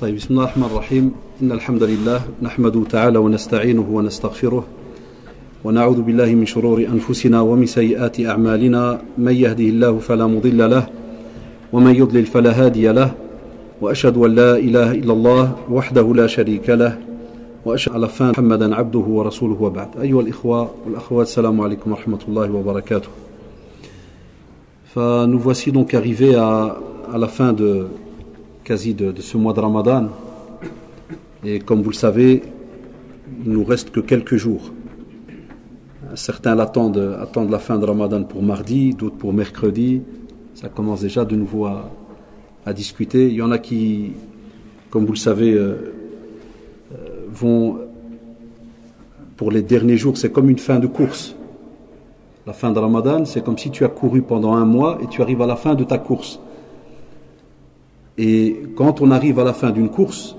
طيب بسم الله الرحمن الرحيم. إن الحمد لله نحمده تعالى ونستعينه ونستغفره ونعوذ بالله من شرور أنفسنا ومن سيئات أعمالنا. من يهده الله فلا مضل له ومن يضلل فلا هادي له. وأشهد أن لا إله إلا الله وحده لا شريك له. وأشهد على فان محمدا عبده ورسوله وبعد. أيها الإخوة والأخوات السلام عليكم ورحمة الله وبركاته. فنnous voici donc arrivés à, à la fin de de, ce mois de Ramadan. Et comme vous le savez, il nous reste que quelques jours. Certains l'attendent, attendent la fin de Ramadan pour mardi, d'autres pour mercredi. Ça commence déjà de nouveau à, discuter. Il y en a qui, comme vous le savez, euh, vont pour les derniers jours, c'est comme une fin de course. La fin de Ramadan, c'est comme si tu as couru pendant un mois et tu arrives à la fin de ta course. Et quand on arrive à la fin d'une course,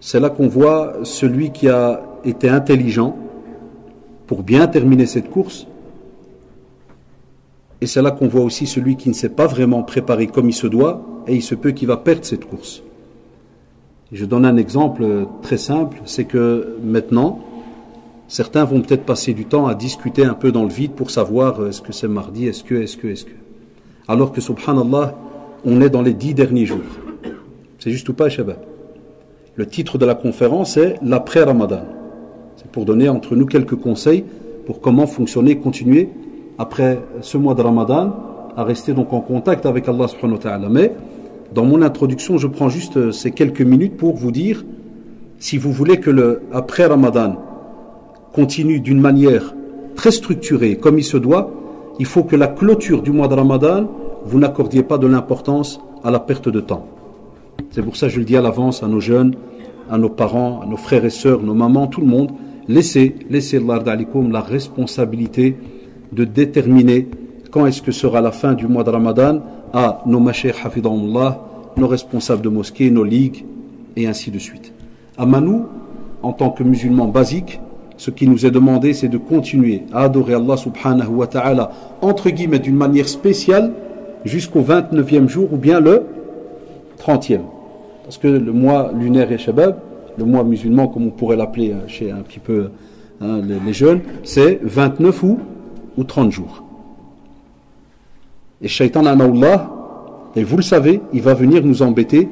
c'est là qu'on voit celui qui a été intelligent pour bien terminer cette course. Et c'est là qu'on voit aussi celui qui ne s'est pas vraiment préparé comme il se doit, et il se peut qu'il va perdre cette course. Je donne un exemple très simple, c'est que maintenant, certains vont peut-être passer du temps à discuter un peu dans le vide pour savoir est-ce que c'est mardi, est-ce que, est-ce que, est-ce que. Alors que, subhanallah, on est dans les dix derniers jours. C'est juste ou pas, Shabbat? Le titre de la conférence est l'après-Ramadan. C'est pour donner entre nous quelques conseils pour comment fonctionner, continuer après ce mois de Ramadan à rester donc en contact avec Allah subhanahu wa ta'ala. Mais dans mon introduction, je prends juste ces quelques minutes pour vous dire si vous voulez que le après Ramadan continue d'une manière très structurée, comme il se doit, il faut que la clôture du mois de Ramadan, vous n'accordiez pas de l'importance à la perte de temps. C'est pour ça que je le dis à l'avance à nos jeunes, à nos parents, à nos frères et sœurs, nos mamans, tout le monde, laissez, laissez la responsabilité de déterminer quand est-ce que sera la fin du mois de Ramadan à nos machers hafidahumullah, nos responsables de mosquées, nos ligues, et ainsi de suite. À Manou, en tant que musulmans basiques, ce qui nous est demandé, c'est de continuer à adorer Allah subhanahu wa ta'ala, entre guillemets, d'une manière spéciale, jusqu'au 29e jour, ou bien le 30e. Parce que le mois lunaire et Shabab, le mois musulman, comme on pourrait l'appeler chez un petit peu hein, les, les, jeunes, c'est 29 ou, ou 30 jours. Et Shaitan Allah, et vous le savez, il va venir nous embêter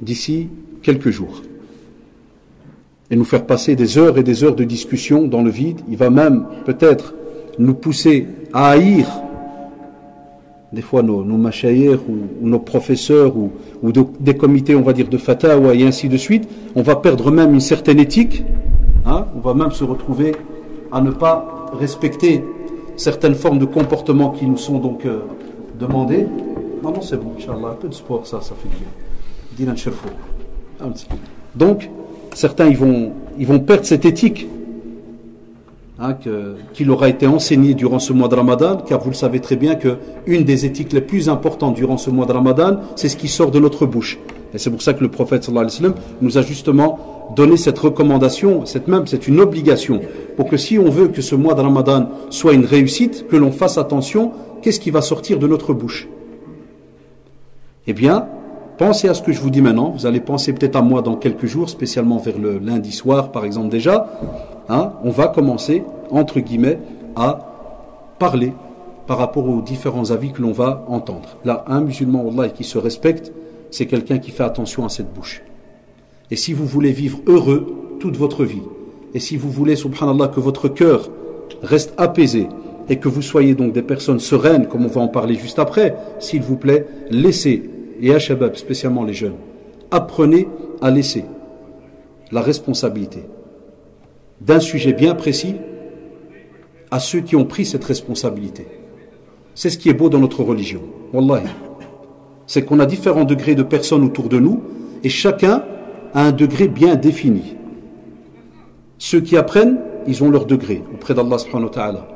d'ici quelques jours. Et nous faire passer des heures et des heures de discussion dans le vide. Il va même peut-être nous pousser à haïr des fois nos, nos ou, ou, nos professeurs ou, ou de, des comités, on va dire, de fatawa et ainsi de suite. On va perdre même une certaine éthique. Hein, on va même se retrouver à ne pas respecter certaines formes de comportement qui nous sont donc euh, demandées. Non, non, c'est bon, Inch'Allah, un peu de sport, ça, ça fait du bien. Donc, certains, ils vont, ils vont perdre cette éthique hein, que, qui leur a été enseignée durant ce mois de Ramadan, car vous le savez très bien que une des éthiques les plus importantes durant ce mois de Ramadan, c'est ce qui sort de notre bouche. Et c'est pour ça que le prophète sallallahu alayhi wa sallam nous a justement donné cette recommandation, cette même, c'est une obligation, pour que si on veut que ce mois de Ramadan soit une réussite, que l'on fasse attention, qu'est-ce qui va sortir de notre bouche? Eh bien, pensez à ce que je vous dis maintenant. Vous allez penser peut-être à moi dans quelques jours, spécialement vers le lundi soir, par exemple déjà. Hein, on va commencer, entre guillemets, à parler par rapport aux différents avis que l'on va entendre. Là, un musulman, Allah, qui se respecte, c'est quelqu'un qui fait attention à cette bouche. Et si vous voulez vivre heureux toute votre vie, et si vous voulez, subhanallah, que votre cœur reste apaisé, et que vous soyez donc des personnes sereines, comme on va en parler juste après, s'il vous plaît, laissez, et à Shabab, spécialement les jeunes, apprenez à laisser la responsabilité d'un sujet bien précis à ceux qui ont pris cette responsabilité. C'est ce qui est beau dans notre religion. Wallahi. C'est qu'on a différents degrés de personnes autour de nous et chacun a un degré bien défini. Ceux qui apprennent, ils ont leur degré auprès d'Allah subhanahu wa ta'ala.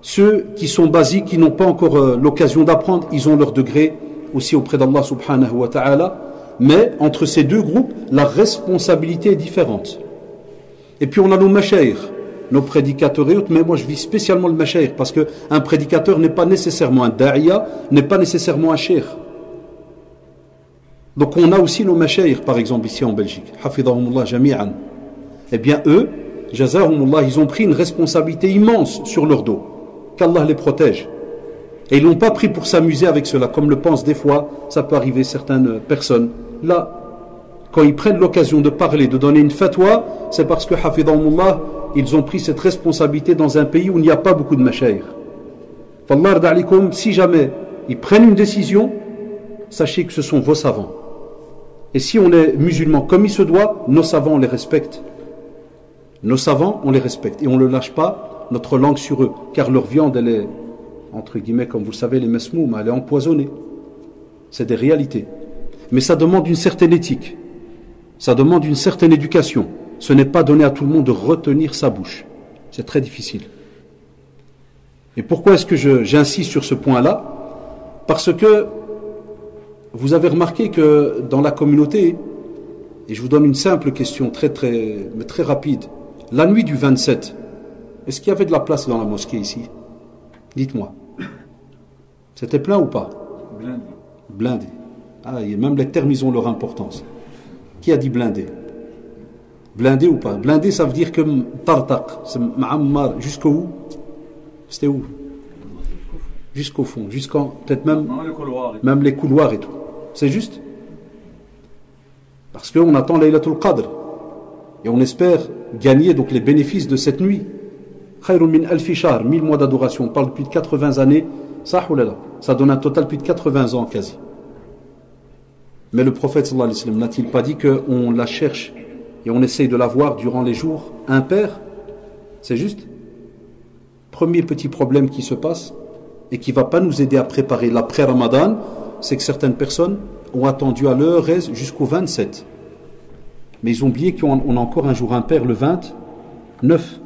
Ceux qui sont basiques, qui n'ont pas encore euh, l'occasion d'apprendre, ils ont leur degré aussi auprès d'Allah subhanahu wa ta'ala. Mais entre ces deux groupes, la responsabilité est différente. Et puis on a nos mashaïr, nos prédicateurs et autres, mais moi je vis spécialement le mashaïr parce qu'un prédicateur n'est pas nécessairement un da'iya, n'est pas nécessairement un cheikh. Donc on a aussi nos mashayikh, par exemple, ici en Belgique. Hafidahumullah jami'an. Eh bien, eux, jazahumullah, ils ont pris une responsabilité immense sur leur dos. Qu'Allah les protège. Et ils l'ont pas pris pour s'amuser avec cela, comme le pensent des fois, ça peut arriver certaines personnes. Là, quand ils prennent l'occasion de parler, de donner une fatwa, c'est parce que, hafidahumullah, ils ont pris cette responsabilité dans un pays où il n'y a pas beaucoup de mashayikh. Fallah si jamais ils prennent une décision, sachez que ce sont vos savants. Et si on est musulman comme il se doit, nos savants, on les respecte. Nos savants, on les respecte. Et on ne lâche pas notre langue sur eux. Car leur viande, elle est, entre guillemets, comme vous le savez, les mesmoum, elle est empoisonnée. C'est des réalités. Mais ça demande une certaine éthique. Ça demande une certaine éducation. Ce n'est pas donné à tout le monde de retenir sa bouche. C'est très difficile. Et pourquoi est-ce que j'insiste sur ce point-là? Parce que vous avez remarqué que dans la communauté, et je vous donne une simple question très très mais très rapide, la nuit du 27, est-ce qu'il y avait de la place dans la mosquée ici? Dites-moi. C'était plein ou pas? Blindé. Blindé. Ah, et même les termes, ils ont leur importance. Qui a dit blindé? Blindé ou pas? Blindé, ça veut dire que tartaq, c'est jusqu'au où? C'était où? Jusqu'au fond, jusqu'en peut-être même, même les couloirs et tout. C'est juste? Parce qu'on attend Laylatul Qadr. Et on espère gagner donc les bénéfices de cette nuit. Khayrun min al-fishar, mille mois d'adoration. On parle depuis de 80 années. Ça, ça donne un total de plus de 80 ans quasi. Mais le prophète sallallahu alayhi wa sallam n'a-t-il pas dit qu'on la cherche et on essaye de la voir durant les jours impairs? C'est juste? Premier petit problème qui se passe et qui ne va pas nous aider à préparer l'après-Ramadan, c'est que certaines personnes ont attendu à l'heure jusqu'au 27. Mais ils ont oublié qu'on a encore un jour impair le 29.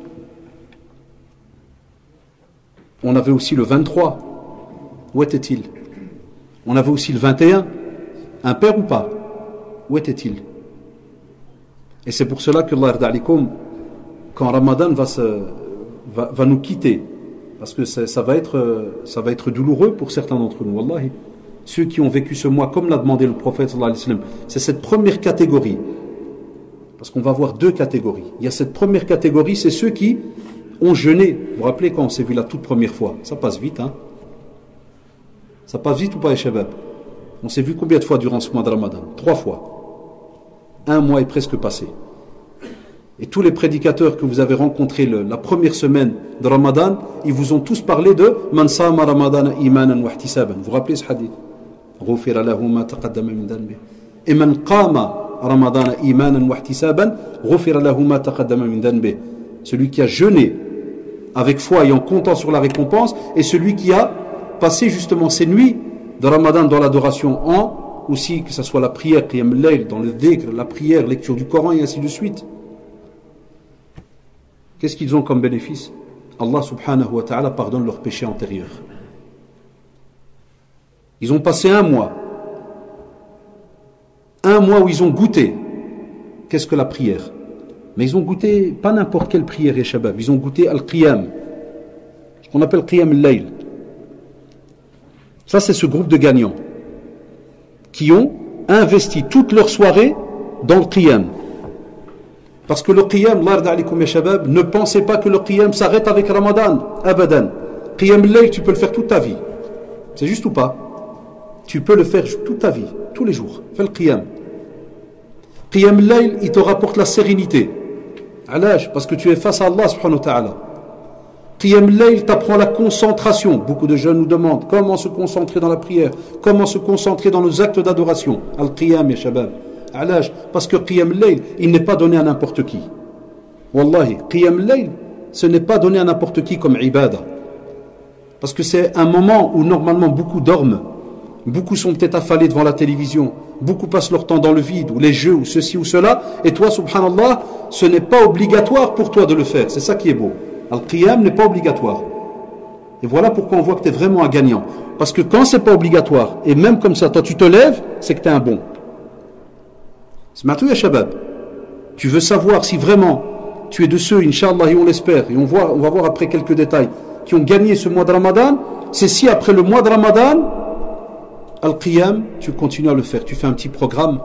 On avait aussi le 23. Où était-il? On avait aussi le 21. Impair ou pas Où était-il? Et c'est pour cela que Allah quand Ramadan va, nous quitter, parce que ça, va être, douloureux pour certains d'entre nous, Wallahi. Ceux qui ont vécu ce mois comme l'a demandé le prophète c'est cette première catégorie. Parce qu'on va voir deux catégories. Il y a cette première catégorie c'est ceux qui ont jeûné. Vous vous rappelez quand on s'est vu la toute première fois? Ça passe vite hein? Ça passe vite ou pas les on s'est vu combien de fois durant ce mois de Ramadan? Trois fois. Un mois est presque passé. Et tous les prédicateurs que vous avez rencontrés la première semaine de Ramadan, ils vous ont tous parlé de Man Ramadan imanan wa Vous vous rappelez ce hadith? Et man qama ramadan imanan celui qui a jeûné avec foi et en comptant sur la récompense et celui qui a passé justement ces nuits de ramadan dans l'adoration en aussi que ce soit la prière qiyam layl dans le dhikr la prière lecture du Coran et ainsi de suite qu'est-ce qu'ils ont comme bénéfice? Allah subhanahu wa ta'ala pardonne leurs péchés antérieurs ils ont passé un mois. Un mois où ils ont goûté. Qu'est-ce que la prière? Mais ils ont goûté pas n'importe quelle prière, et Shabab. Ils ont goûté Al-Qiyam. Ce qu'on appelle Qiyam al-Layl. Ça, c'est ce groupe de gagnants qui ont investi toute leur soirée dans le Qiyam. Parce que le Qiyam, Shabab, ne pensez pas que le Qiyam s'arrête avec Ramadan. Abadan. Qiyam al-Layl, tu peux le faire toute ta vie. C'est juste ou pas? Tu peux le faire toute ta vie, tous les jours. Fais le qiyam. Qiyam layl, il te rapporte la sérénité. Alaj, parce que tu es face à Allah subhanahu wa ta'ala. Qiyam layl t'apprend la concentration. Beaucoup de jeunes nous demandent comment se concentrer dans la prière, comment se concentrer dans nos actes d'adoration. Al-qiyam, ya shabab. Parce que qiyam layl, il n'est pas donné à n'importe qui. Wallahi, qiyam layl, ce n'est pas donné à n'importe qui comme ibadah. Parce que c'est un moment où normalement beaucoup dorment. Beaucoup sont peut-être affalés devant la télévision. Beaucoup passent leur temps dans le vide, ou les jeux, ou ceci ou cela. Et toi, subhanallah, ce n'est pas obligatoire pour toi de le faire. C'est ça qui est beau. Al-Qiyam n'est pas obligatoire. Et voilà pourquoi on voit que tu es vraiment un gagnant. Parce que quand c'est pas obligatoire, et même comme ça, toi tu te lèves, c'est que tu es un bon. C'est Shabab. Tu veux savoir si vraiment tu es de ceux, Inch'Allah, et on l'espère, et on, voit, on va voir après quelques détails, qui ont gagné ce mois de Ramadan, c'est si après le mois de Ramadan, Al-Qiyam, tu continues à le faire. Tu fais un petit programme.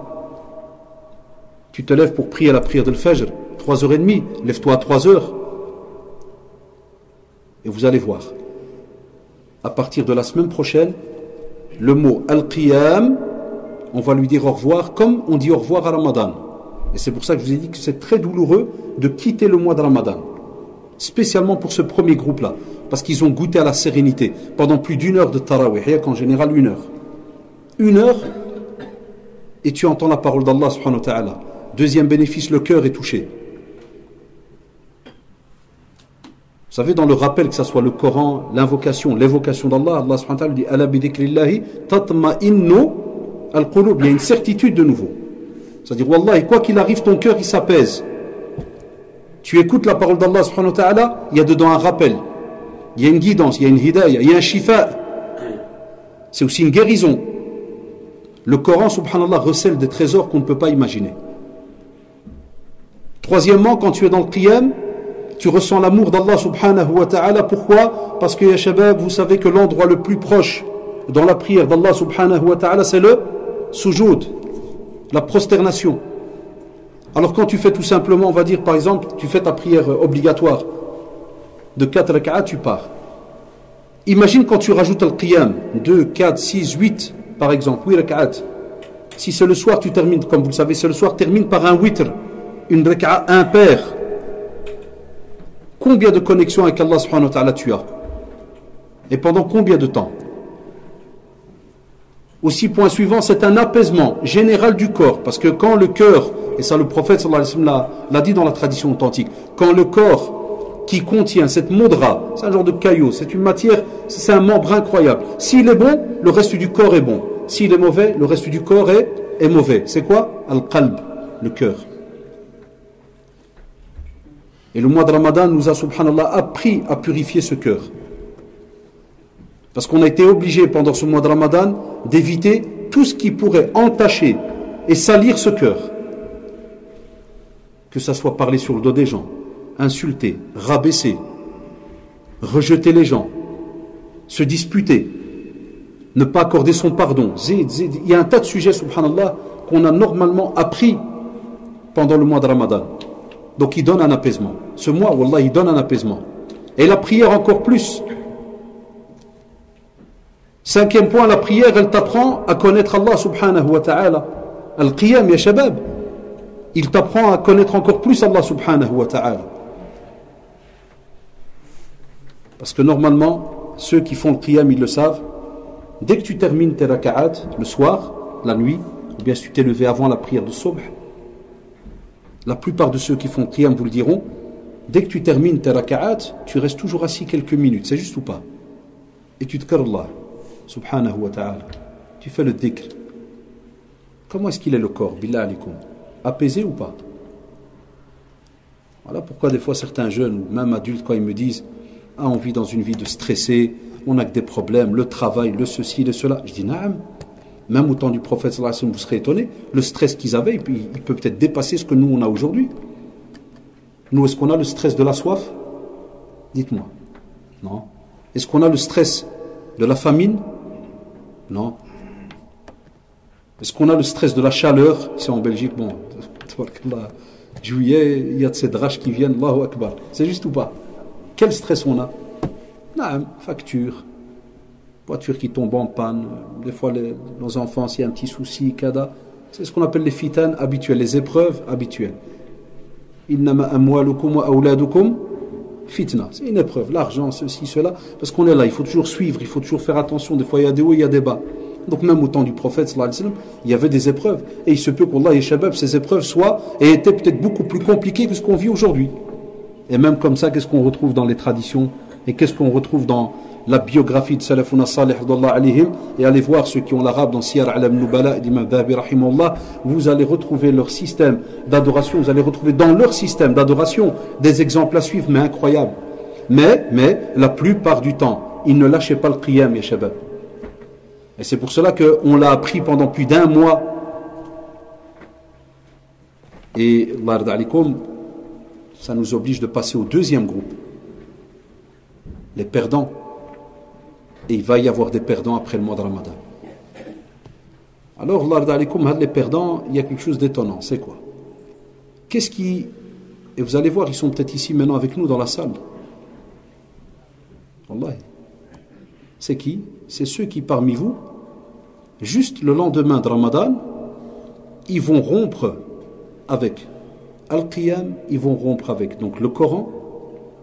Tu te lèves pour prier la prière de Fajr, 3h30. Lève-toi à 3h. Et vous allez voir. À partir de la semaine prochaine, le mot Al-Qiyam, on va lui dire au revoir comme on dit au revoir à Ramadan. Et c'est pour ça que je vous ai dit que c'est très douloureux de quitter le mois de Ramadan. Spécialement pour ce premier groupe-là. Parce qu'ils ont goûté à la sérénité pendant plus d'une heure de Tarawih, rien qu'en général une heure. Une heure, et tu entends la parole d'Allah subhanahu wa ta'ala. Deuxième bénéfice, le cœur est touché. Vous savez, dans le rappel, que ce soit le Coran, l'invocation, l'évocation d'Allah, Allah subhanahu wa ta'ala dit Ala bidikrillahi tatma'innu al-qulub. Il y a une certitude de nouveau. C'est-à-dire, Wallah, et quoi qu'il arrive, ton cœur, il s'apaise. Tu écoutes la parole d'Allah subhanahu wa ta'ala, il y a dedans un rappel. Il y a une guidance, il y a une hidayah, il y a un shifa. C'est aussi une guérison. Le Coran, subhanallah, recèle des trésors qu'on ne peut pas imaginer. Troisièmement, quand tu es dans le qiyam, tu ressens l'amour d'Allah subhanahu wa ta'ala. Pourquoi? Parce que, ya shabab, vous savez que l'endroit le plus proche dans la prière d'Allah subhanahu wa ta'ala, c'est le sujoud, la prosternation. Alors quand tu fais tout simplement, on va dire par exemple, tu fais ta prière obligatoire de 4 rak'at, tu pars. Imagine quand tu rajoutes le qiyam, 2, 4, 6, 8 par exemple, 8 rak'at. Si c'est le soir, tu termines, comme vous le savez, c'est le soir, termine par un witr, une rak'a impair. Combien de connexions avec Allah subhanahu wa ta'ala tu as Et pendant combien de temps aussi, point suivant, c'est un apaisement général du corps. Parce que quand le cœur, et ça le prophète l'a dit dans la tradition authentique, quand le corps qui contient cette modra, c'est un genre de caillou, c'est une matière, c'est un membre incroyable. S'il est bon, le reste du corps est bon. S'il est mauvais, le reste du corps est, est mauvais. C'est quoi? Al-qalb, le cœur. Et le mois de Ramadan nous a, subhanallah, appris à purifier ce cœur. Parce qu'on a été obligé pendant ce mois de Ramadan d'éviter tout ce qui pourrait entacher et salir ce cœur. Que ça soit parler sur le dos des gens, insulter, rabaisser, rejeter les gens, se disputer, ne pas accorder son pardon. Il y a un tas de sujets, subhanallah, qu'on a normalement appris pendant le mois de Ramadan. Donc il donne un apaisement. Ce mois, Wallah, il donne un apaisement. Et la prière encore plus. Cinquième point, la prière, elle t'apprend à connaître Allah subhanahu wa ta'ala. Al-qiyam, ya shabab. Il t'apprend à connaître encore plus Allah subhanahu wa ta'ala. Parce que normalement, ceux qui font le qiyam, ils le savent. Dès que tu termines tes raka'at, le soir, la nuit, ou bien si tu t'es levé avant la prière de subh, la plupart de ceux qui font qiyam vous le diront, dès que tu termines tes raka'at, tu restes toujours assis quelques minutes, c'est juste ou pas? Et tu te Allah subhanahu wa ta'ala. Tu fais le dhikr. Comment est-ce qu'il est le corps, billah alikum Apaisé ou pas? Voilà pourquoi des fois certains jeunes, même adultes, quand ils me disent Ah, on vit dans une vie de stressé, on a que des problèmes, le travail, le ceci, le cela. Je dis Naam. Même au temps du prophète, vous serez étonné, le stress qu'ils avaient, il peut peut-être dépasser ce que nous on a aujourd'hui. Nous, est-ce qu'on a le stress de la soif? Dites-moi. Non. Est-ce qu'on a le stress de la famine? Non. Est-ce qu'on a le stress de la chaleur? C'est en Belgique, bon, juillet, il y a de ces draches qui viennent, Allahu Akbar. C'est juste ou pas? Quel stress on a? Non, facture, voiture qui tombe en panne, des fois nos enfants, s'il y a un petit souci, kada. C'est ce qu'on appelle les fitanes habituelles, les épreuves habituelles. Fitna. C'est une épreuve, l'argent, ceci, cela, parce qu'on est là, il faut toujours suivre, il faut toujours faire attention. Des fois, il y a des hauts, il y a des bas. Donc, même au temps du prophète, il y avait des épreuves. Et il se peut qu'Allah et Shabab, ces épreuves soient et étaient peut-être beaucoup plus compliquées que ce qu'on vit aujourd'hui. Et même comme ça, qu'est-ce qu'on retrouve dans les traditions et qu'est-ce qu'on retrouve dans la biographie de Salafuna Salih alayhim et allez voir ceux qui ont l'arabe dans Siyar Alam Nubala d'Imam Dhabi rahimahullah. Vous allez retrouver leur système d'adoration vous allez retrouver dans leur système d'adoration des exemples à suivre mais incroyables. Mais, mais la plupart du temps ils ne lâchaient pas le qiyam ya et c'est pour cela qu'on l'a appris pendant plus d'un mois. Et ça nous oblige de passer au deuxième groupe. Les perdants et il va y avoir des perdants après le mois de Ramadan. Alors, les perdants, il y a quelque chose d'étonnant. C'est quoi? Qu'est-ce qui. Et vous allez voir, ils sont peut-être ici maintenant avec nous dans la salle. C'est qui? C'est ceux qui, parmi vous, juste le lendemain de Ramadan, ils vont rompre avec Al-Qiyam, ils vont rompre avec donc le Coran,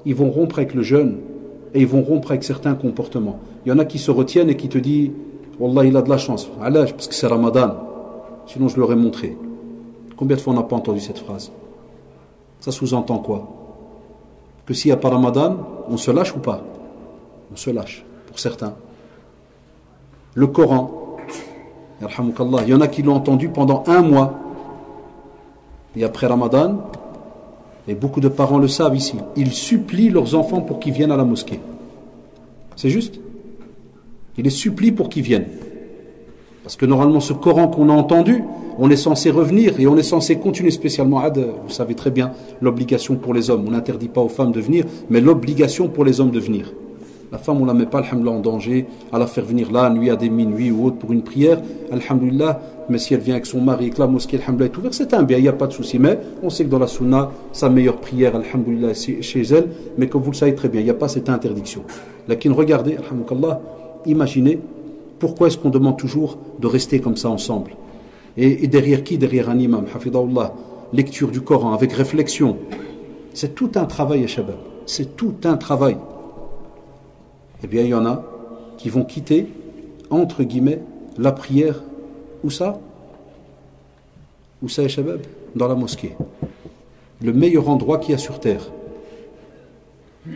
ils vont rompre avec le jeûne et ils vont rompre avec certains comportements. Il y en a qui se retiennent et qui te disent Wallah, il a de la chance. Parce que c'est Ramadan. Sinon, je l'aurais montré. Combien de fois on n'a pas entendu cette phrase? Ça sous-entend quoi? Que s'il n'y a pas Ramadan, on se lâche ou pas? On se lâche, pour certains. Le Coran, il y en a qui l'ont entendu pendant un mois. Et après Ramadan, et beaucoup de parents le savent ici, ils supplient leurs enfants pour qu'ils viennent à la mosquée. C'est juste? Il les supplie pour qu'ils viennent. Parce que normalement, ce Coran qu'on a entendu, on est censé revenir et on est censé continuer spécialement. Vous savez très bien l'obligation pour les hommes. On n'interdit pas aux femmes de venir, mais l'obligation pour les hommes de venir. La femme, on ne la met pas, alhamdoulilah, en danger, à la faire venir là, nuit à des minuit ou autre pour une prière, alhamdoulilah, mais si elle vient avec son mari et que la mosquée, alhamdoulilah, est ouverte, c'est un bien, il n'y a pas de souci. Mais on sait que dans la sunna, sa meilleure prière, alhamdoulilah, c'est chez elle, mais comme vous le savez très bien, il n'y a pas cette interdiction. Lakin, regardez, alhamdoulilah, imaginez, pourquoi est-ce qu'on demande toujours de rester comme ça ensemble et, derrière qui Derrière un imam, lecture du Coran avec réflexion. C'est tout un travail, Shabab. C'est tout un travail eh bien il y en a qui vont quitter, entre guillemets, la prière. Où ça? Où ça, Shabab? Dans la mosquée. Le meilleur endroit qu'il y a sur terre.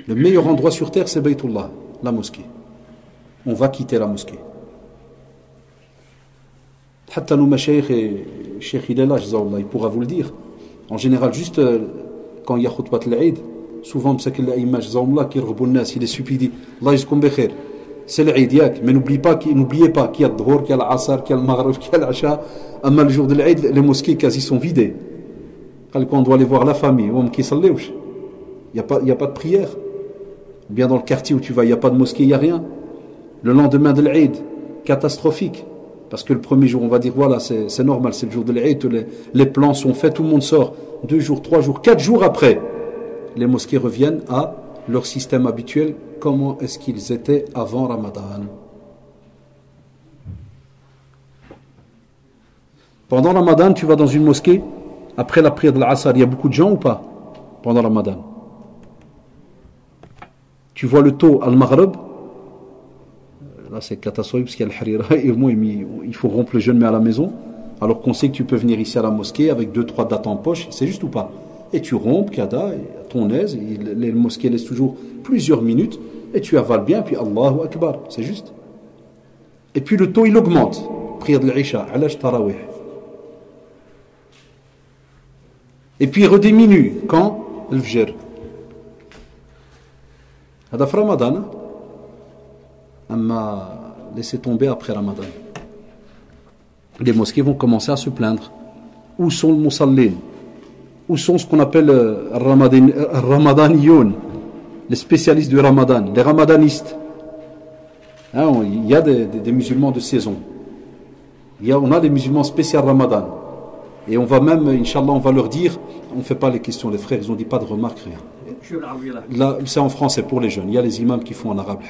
Le meilleur endroit sur terre, c'est Baytullah, la mosquée on va quitter la mosquée. Hatta nos et Cheikh il est là, il pourra vous le dire. En général, juste euh, quand il y a khutbat l'Aïd, souvent, c'est que l'image, qui est il est stupide. Allah yiskum bekhir. C'est l'Aïd, yak. Mais n'oubliez pas, n'oubliez pas qu'il y a le Dhuhr, qu'il y a l'Asar, qu'il y a le Maghrib, qu'il y a l'Acha. Amma le jour de l'Aïd, les mosquées quasi sont vidées. Quand on doit aller voir la famille, il n'y a, pas, y a pas de prière. Bien dans le quartier où tu vas, il n'y a pas de mosquée, il n'y a rien. Le lendemain de l'Aïd, catastrophique. Parce que le premier jour, on va dire, voilà, c'est normal, c'est le jour de l'Aïd, les, les plans sont faits, tout le monde sort. Deux jours, trois jours, quatre jours après, les mosquées reviennent à leur système habituel, comment est-ce qu'ils étaient avant Ramadan? Pendant Ramadan, tu vas dans une mosquée, après la prière de l'Asr, il y a beaucoup de gens ou pas? Pendant Ramadan. Tu vois le taux al-Maghreb, là c'est catastrophique parce qu'il y a le harira et au moins il faut rompre le jeûne mais à la maison, alors qu'on sait que tu peux venir ici à la mosquée avec deux trois dates en poche, c'est juste ou pas et tu rompes, kada, à ton aise, les mosquées laissent toujours plusieurs minutes, et tu avales bien, puis Allahu Akbar, c'est juste. Et puis le taux il augmente, prière de l'Isha, alash tarawih. Et puis il rediminue, quand Le Fajr. هذا Ramadan, on m'a laissé tomber après Ramadan. Les mosquées vont commencer à se plaindre. Où sont les musallin où sont ce qu'on appelle euh, euh, Ramadaniyoun, les spécialistes du Ramadan, les ramadanistes. Hein, il y a des, musulmans de saison. Il y a, on a des musulmans spéciaux Ramadan. Et on va même, Inch'Allah, on va leur dire, on ne fait pas les questions, les frères, ils n'ont dit pas de remarques, rien. Là, c'est en français pour les jeunes. Il y a les imams qui font en arabe,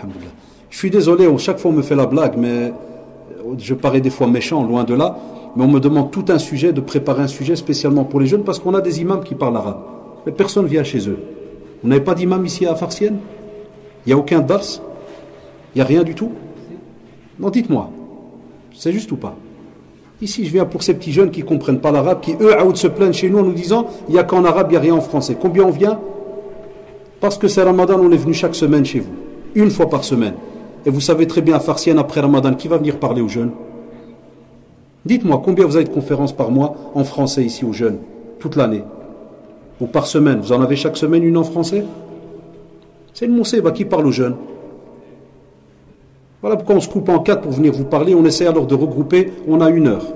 Je suis désolé, chaque fois on me fait la blague, mais je parais des fois méchant, loin de là mais on me demande tout un sujet, de préparer un sujet spécialement pour les jeunes, parce qu'on a des imams qui parlent arabe. Mais personne ne vient chez eux. Vous n'avez pas d'imam ici à Farsienne Il n'y a aucun dars? Il n'y a rien du tout? Non, dites-moi. C'est juste ou pas? Ici, je viens pour ces petits jeunes qui ne comprennent pas l'arabe, qui eux, se plaignent chez nous en nous disant il n'y a qu'en arabe, il n'y a rien en français. Combien on vient? Parce que c'est Ramadan, on est venu chaque semaine chez vous. Une fois par semaine. Et vous savez très bien, Farsienne, après Ramadan, qui va venir parler aux jeunes? Dites-moi, combien vous avez de conférences par mois en français ici aux jeunes, toute l'année? Ou par semaine? Vous en avez chaque semaine une en français? C'est une bah, qui parle aux jeunes? Voilà pourquoi on se coupe en quatre pour venir vous parler. On essaie alors de regrouper. On a une heure.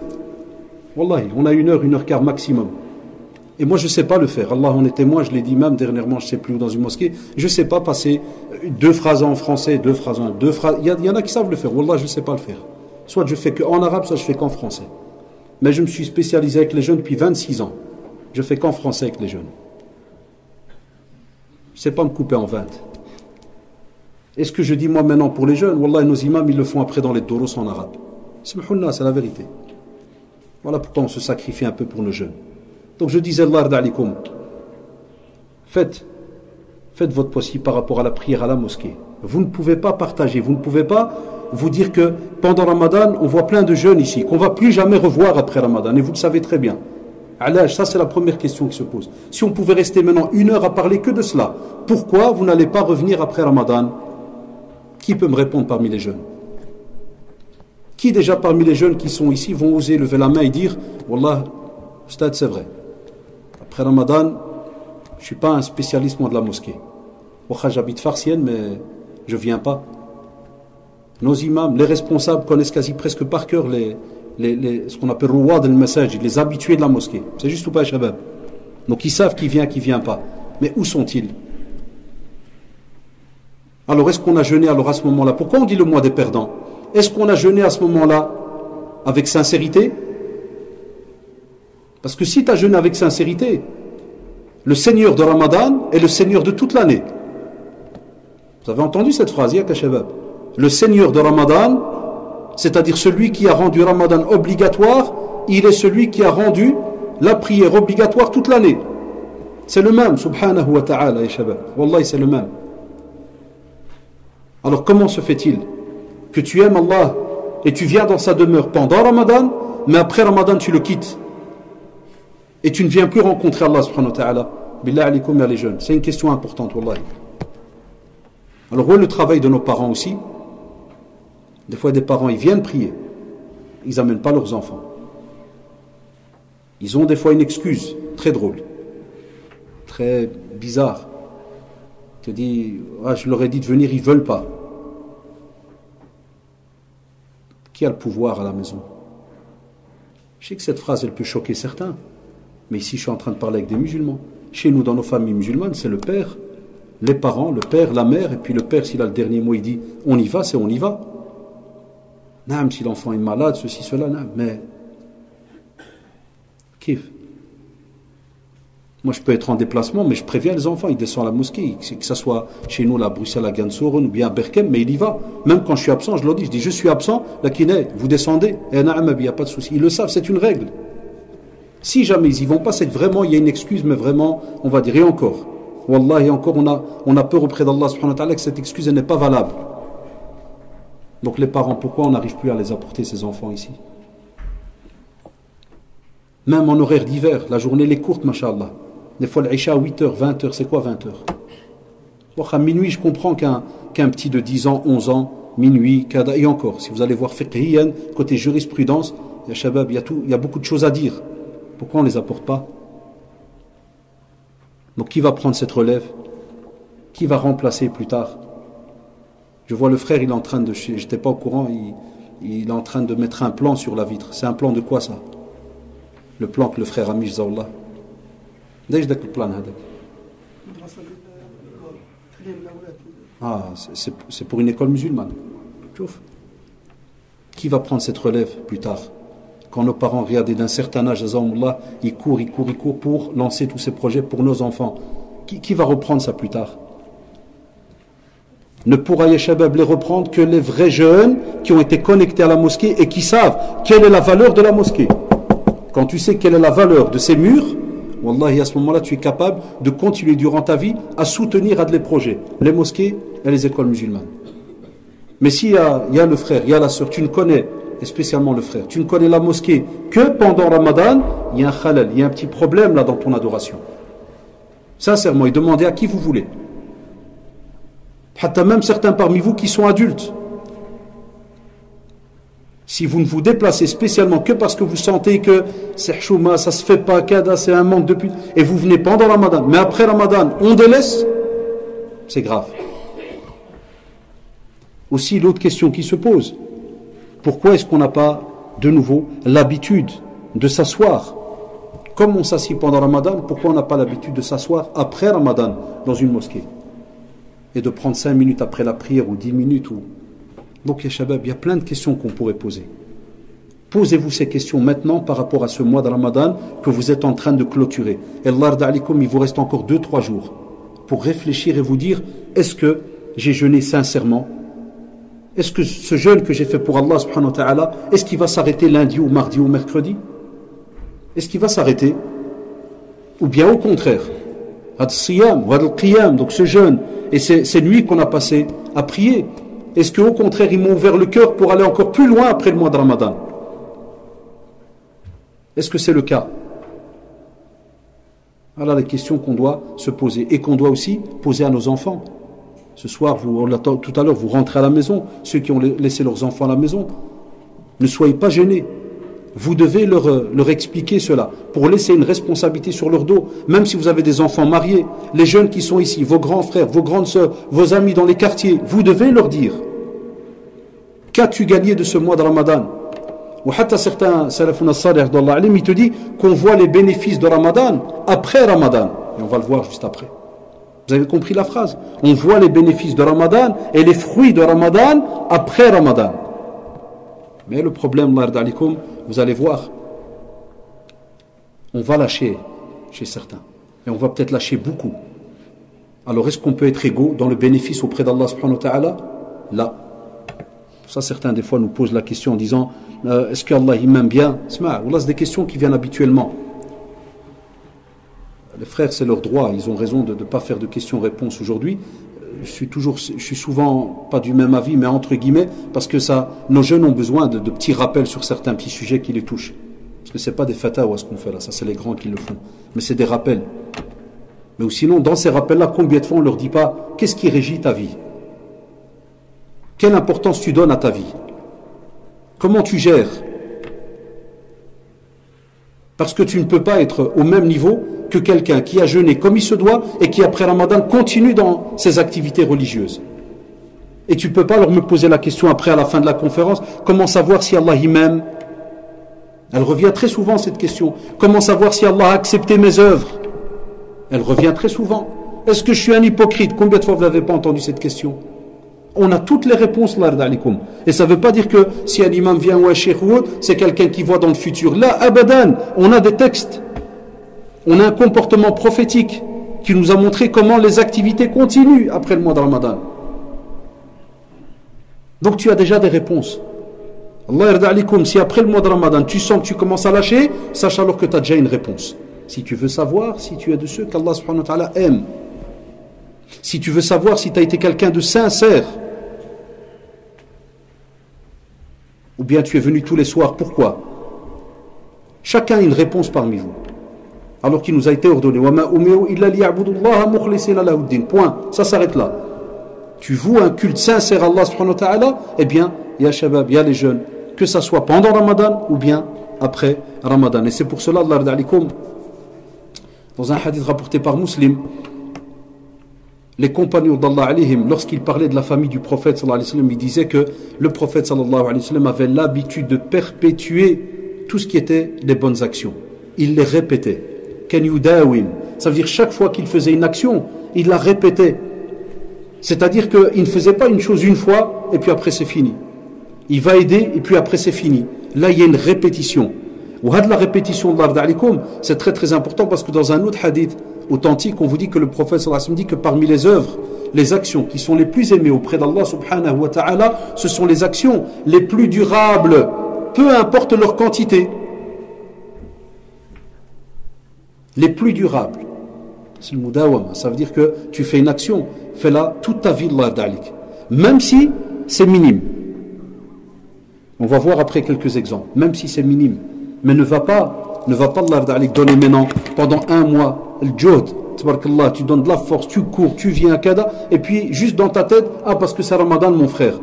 Wallahi, on a une heure, une heure quart maximum. Et moi, je ne sais pas le faire. Allah en est témoin, je l'ai dit même dernièrement, je ne sais plus où, dans une mosquée. Je ne sais pas passer deux phrases en français, deux phrases en... Deux phrases. Il y, en a qui savent le faire. Wallah, je ne sais pas le faire. Soit je fais qu'en arabe, soit je fais qu'en français. mais je me suis spécialisé avec les jeunes depuis 26 ans. Je fais qu'en français avec les jeunes. Je ne sais pas me couper en 20. Et ce que je dis moi maintenant pour les jeunes, Wallah, nos imams, ils le font après dans les doros en arabe. C'est la vérité. Voilà pourquoi on se sacrifie un peu pour nos jeunes. Donc je disais, faites, faites votre possible par rapport à la prière à la mosquée. Vous ne pouvez pas partager, vous ne pouvez pas vous dire que pendant Ramadan, on voit plein de jeunes ici, qu'on va plus jamais revoir après Ramadan, et vous le savez très bien. Ça, c'est la première question qui se pose. Si on pouvait rester maintenant une heure à parler que de cela, pourquoi vous n'allez pas revenir après Ramadan? Qui peut me répondre parmi les jeunes? Qui déjà parmi les jeunes qui sont ici vont oser lever la main et dire Wallah, c'est vrai. Après Ramadan, je ne suis pas un spécialiste de la mosquée. J'habite Farsienne, mais je ne viens pas. Nos imams, les responsables connaissent quasi presque par cœur les, ce qu'on appelle rouad al-masajid, les habitués de la mosquée. C'est juste ou pas, Shabab Donc ils savent qui vient, qui vient pas. Mais où sont-ils? Alors est-ce qu'on a jeûné alors à ce moment-là? Pourquoi on dit le mois des perdants? Est-ce qu'on a jeûné à ce moment-là avec sincérité? Parce que si tu as jeûné avec sincérité, le Seigneur de Ramadan est le Seigneur de toute l'année. Vous avez entendu cette phrase, Yaka Shabab? Le Seigneur de Ramadan c'est-à-dire celui qui a rendu Ramadan obligatoire, il est celui qui a rendu la prière obligatoire toute l'année. C'est le même, subhanahu wa ta'ala, Wallahi, c'est le même. Alors comment se fait-il que tu aimes Allah et tu viens dans sa demeure pendant Ramadan, mais après Ramadan tu le quittes? Et tu ne viens plus rencontrer Allah subhanahu wa ta'ala Billah alikum les jeunes. C'est une question importante, Wallahi. Alors, est le travail de nos parents aussi? Des fois, des parents, ils viennent prier. Ils n'amènent pas leurs enfants. Ils ont des fois une excuse très drôle, très bizarre. Tu te dis, ah, je leur ai dit de venir, ils ne veulent pas. Qui a le pouvoir à la maison? Je sais que cette phrase, elle peut choquer certains. Mais ici, je suis en train de parler avec des musulmans. Chez nous, dans nos familles musulmanes, c'est le père, les parents, le père, la mère, et puis le père, s'il a le dernier mot, il dit on y va, c'est on y va si l'enfant est malade, ceci, cela, mais kiff. Moi, je peux être en déplacement, mais je préviens les enfants, ils descendent à la mosquée, que ce soit chez nous, à Bruxelles, à Gansoren ou bien à Berkem, mais il y va. Même quand je suis absent, je leur dis, je dis, je suis absent, la kiné, vous descendez, et il n'y a pas de souci. Ils le savent, c'est une règle. Si jamais ils y vont pas, c'est vraiment, il y a une excuse, mais vraiment, on va dire, et encore. Wallah, et encore, on a, on a peur auprès d'Allah subhanahu wa ta'ala que cette excuse n'est pas valable. Donc les parents, pourquoi on n'arrive plus à les apporter ces enfants ici? Même en horaire d'hiver, la journée est courte, mashallah. Des fois l'Isha à 8h, 20h, c'est quoi 20h À minuit, je comprends qu'un petit de 10 ans, 11 ans, minuit, et encore, si vous allez voir fiqhiyan, côté jurisprudence, il y a beaucoup de choses à dire. Pourquoi on ne les apporte pas Donc qui va prendre cette relève? Qui va remplacer plus tard? Je vois le frère, il est en train de. J'étais pas au courant, il, est en train de mettre un plan sur la vitre. C'est un plan de quoi ça? Le plan que le frère a mis, Zawallah. le plan Ah, c'est pour une école musulmane. Qui va prendre cette relève plus tard? Quand nos parents, regardez, d'un certain âge, ils courent, ils courent, ils courent pour lancer tous ces projets pour nos enfants. qui va reprendre ça plus tard? Ne pourra Yeshabab les reprendre que les vrais jeunes qui ont été connectés à la mosquée et qui savent quelle est la valeur de la mosquée. Quand tu sais quelle est la valeur de ces murs, Wallahi, à ce moment-là, tu es capable de continuer durant ta vie à soutenir à les projets, les mosquées et les écoles musulmanes. Mais s'il y y a le frère, il y a la soeur, tu ne connais, et spécialement le frère, tu ne connais la mosquée que pendant Ramadan, il y a un khalal, il y a un petit problème là dans ton adoration. Sincèrement, et demandez à qui vous voulez même certains parmi vous qui sont adultes. Si vous ne vous déplacez spécialement que parce que vous sentez que c'est chouma, ça se fait pas, c'est un manque de pute, et vous venez pendant Ramadan, mais après Ramadan, on délaisse, c'est grave. Aussi, l'autre question qui se pose, pourquoi est-ce qu'on n'a pas de nouveau l'habitude de s'asseoir Comme on s'assied pendant Ramadan, pourquoi on n'a pas l'habitude de s'asseoir après Ramadan dans une mosquée et de prendre cinq minutes après la prière ou dix minutes. Ou... Donc, il y a plein de questions qu'on pourrait poser. Posez-vous ces questions maintenant par rapport à ce mois de Ramadan que vous êtes en train de clôturer. Et Allah il vous reste encore 2-3 jours pour réfléchir et vous dire est-ce que j'ai jeûné sincèrement Est-ce que ce jeûne que j'ai fait pour Allah subhanahu wa ta'ala, est-ce qu'il va s'arrêter lundi ou mardi ou mercredi? Est-ce qu'il va s'arrêter? Ou bien au contraire? Donc ce jeûne et ces nuits qu'on a passées à prier, est-ce qu'au contraire ils m'ont ouvert le cœur pour aller encore plus loin après le mois de Ramadan? Est-ce que c'est le cas? Voilà les questions qu'on doit se poser et qu'on doit aussi poser à nos enfants. Ce soir, tout à l'heure, vous rentrez à la maison, ceux qui ont laissé leurs enfants à la maison. Ne soyez pas gênés. Vous devez leur, leur expliquer cela pour laisser une responsabilité sur leur dos. Même si vous avez des enfants mariés, les jeunes qui sont ici, vos grands frères, vos grandes sœurs, vos amis dans les quartiers, vous devez leur dire Qu'as-tu gagné de ce mois de Ramadan? Ou certains salafuna salih il te dit qu'on voit les bénéfices de Ramadan après Ramadan. Et on va le voir juste après. Vous avez compris la phrase? On voit les bénéfices de Ramadan et les fruits de Ramadan après Ramadan. Mais le problème, vous allez voir, on va lâcher chez certains. Et on va peut-être lâcher beaucoup. Alors est-ce qu'on peut être égaux dans le bénéfice auprès d'Allah subhanahu wa ta'ala? Là. Ça, certains des fois nous posent la question en disant euh, est-ce qu'Allah il m'aime bien? C'est des questions qui viennent habituellement. Les frères, c'est leur droit, ils ont raison de ne pas faire de questions-réponses aujourd'hui. Euh, je suis toujours, je suis souvent pas du même avis, mais entre guillemets, parce que ça, nos jeunes ont besoin de, petits rappels sur certains petits sujets qui les touchent. Parce que c'est pas des à ce qu'on fait là, ça c'est les grands qui le font. Mais c'est des rappels. Mais sinon, dans ces rappels-là, combien de fois on leur dit pas qu'est-ce qui régit ta vie? Quelle importance tu donnes à ta vie? Comment tu gères? Parce que tu ne peux pas être au même niveau que quelqu'un qui a jeûné comme il se doit et qui après Ramadan continue dans ses activités religieuses. Et tu ne peux pas leur me poser la question après à la fin de la conférence, comment savoir si Allah y m'aime? Elle revient très souvent cette question. Comment savoir si Allah a accepté mes œuvres? Elle revient très souvent. Est-ce que je suis un hypocrite? Combien de fois vous n'avez pas entendu cette question? On a toutes les réponses, Et ça ne veut pas dire que si un imam vient ou un c'est quelqu'un qui voit dans le futur. Là, abadan, on a des textes. On a un comportement prophétique qui nous a montré comment les activités continuent après le mois de Ramadan. Donc tu as déjà des réponses. Allah si après le mois de Ramadan, tu sens que tu commences à lâcher, sache alors que tu as déjà une réponse. Si tu veux savoir si tu es de ceux qu'Allah aime, si tu veux savoir si tu as été quelqu'un de sincère, Ou bien tu es venu tous les soirs, pourquoi? Chacun a une réponse parmi vous. Alors qu'il nous a été ordonné. Point. Ça s'arrête là. Tu voues un culte sincère à Allah subhanahu wa ta'ala, eh bien, il y a shabab, les jeunes, que ça soit pendant Ramadan ou bien après Ramadan. Et c'est pour cela, Allah dans un hadith rapporté par Muslim, les compagnons d'Allah alayhim, lorsqu'ils parlaient de la famille du prophète sallallahu alayhi wa sallam, ils disaient que le prophète avait l'habitude de perpétuer tout ce qui était des bonnes actions. Il les répétait. Ça veut dire chaque fois qu'il faisait une action, il la répétait. C'est-à-dire qu'il ne faisait pas une chose une fois et puis après c'est fini. Il va aider et puis après c'est fini. Là, il y a une répétition. Ou la répétition c'est très très important parce que dans un autre hadith, authentique, on vous dit que le prophète sallallahu dit que parmi les œuvres, les actions qui sont les plus aimées auprès d'Allah subhanahu wa ta'ala, ce sont les actions les plus durables, peu importe leur quantité. Les plus durables. C'est le. Ça veut dire que tu fais une action, fais-la toute ta vie, Allah Même si c'est minime. On va voir après quelques exemples. Même si c'est minime. Mais ne va pas, ne va pas Allah donner maintenant pendant un mois le tu donnes de la force, tu cours, tu viens, kada, et puis juste dans ta tête, ah parce que c'est Ramadan mon frère.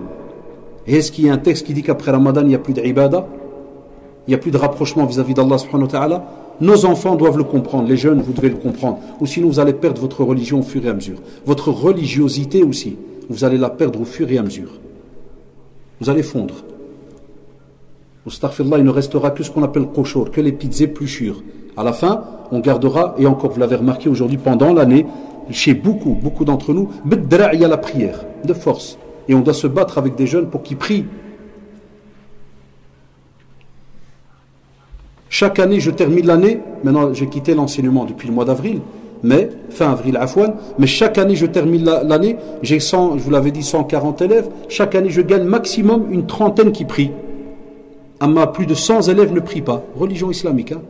est-ce qu'il y a un texte qui dit qu'après Ramadan il n'y a plus d'ibada? Il n'y a plus de rapprochement vis-à-vis d'Allah subhanahu wa ta'ala? Nos enfants doivent le comprendre, les jeunes vous devez le comprendre, ou sinon vous allez perdre votre religion au fur et à mesure. Votre religiosité aussi, vous allez la perdre au fur et à mesure. Vous allez fondre. Il ne restera que ce qu'on appelle koshor, que les petites épluchures. À la fin, on gardera, et encore vous l'avez remarqué aujourd'hui, pendant l'année, chez beaucoup, beaucoup d'entre nous, il y a la prière, de force. Et on doit se battre avec des jeunes pour qu'ils prient. Chaque année, je termine l'année. Maintenant, j'ai quitté l'enseignement depuis le mois d'avril, mais fin avril à Fouane. Mais chaque année, je termine l'année. J'ai 100, je vous l'avais dit, 140 élèves. Chaque année, je gagne maximum une trentaine qui prient. Amma, plus de 100 élèves ne prient pas. Religion islamique. Hein.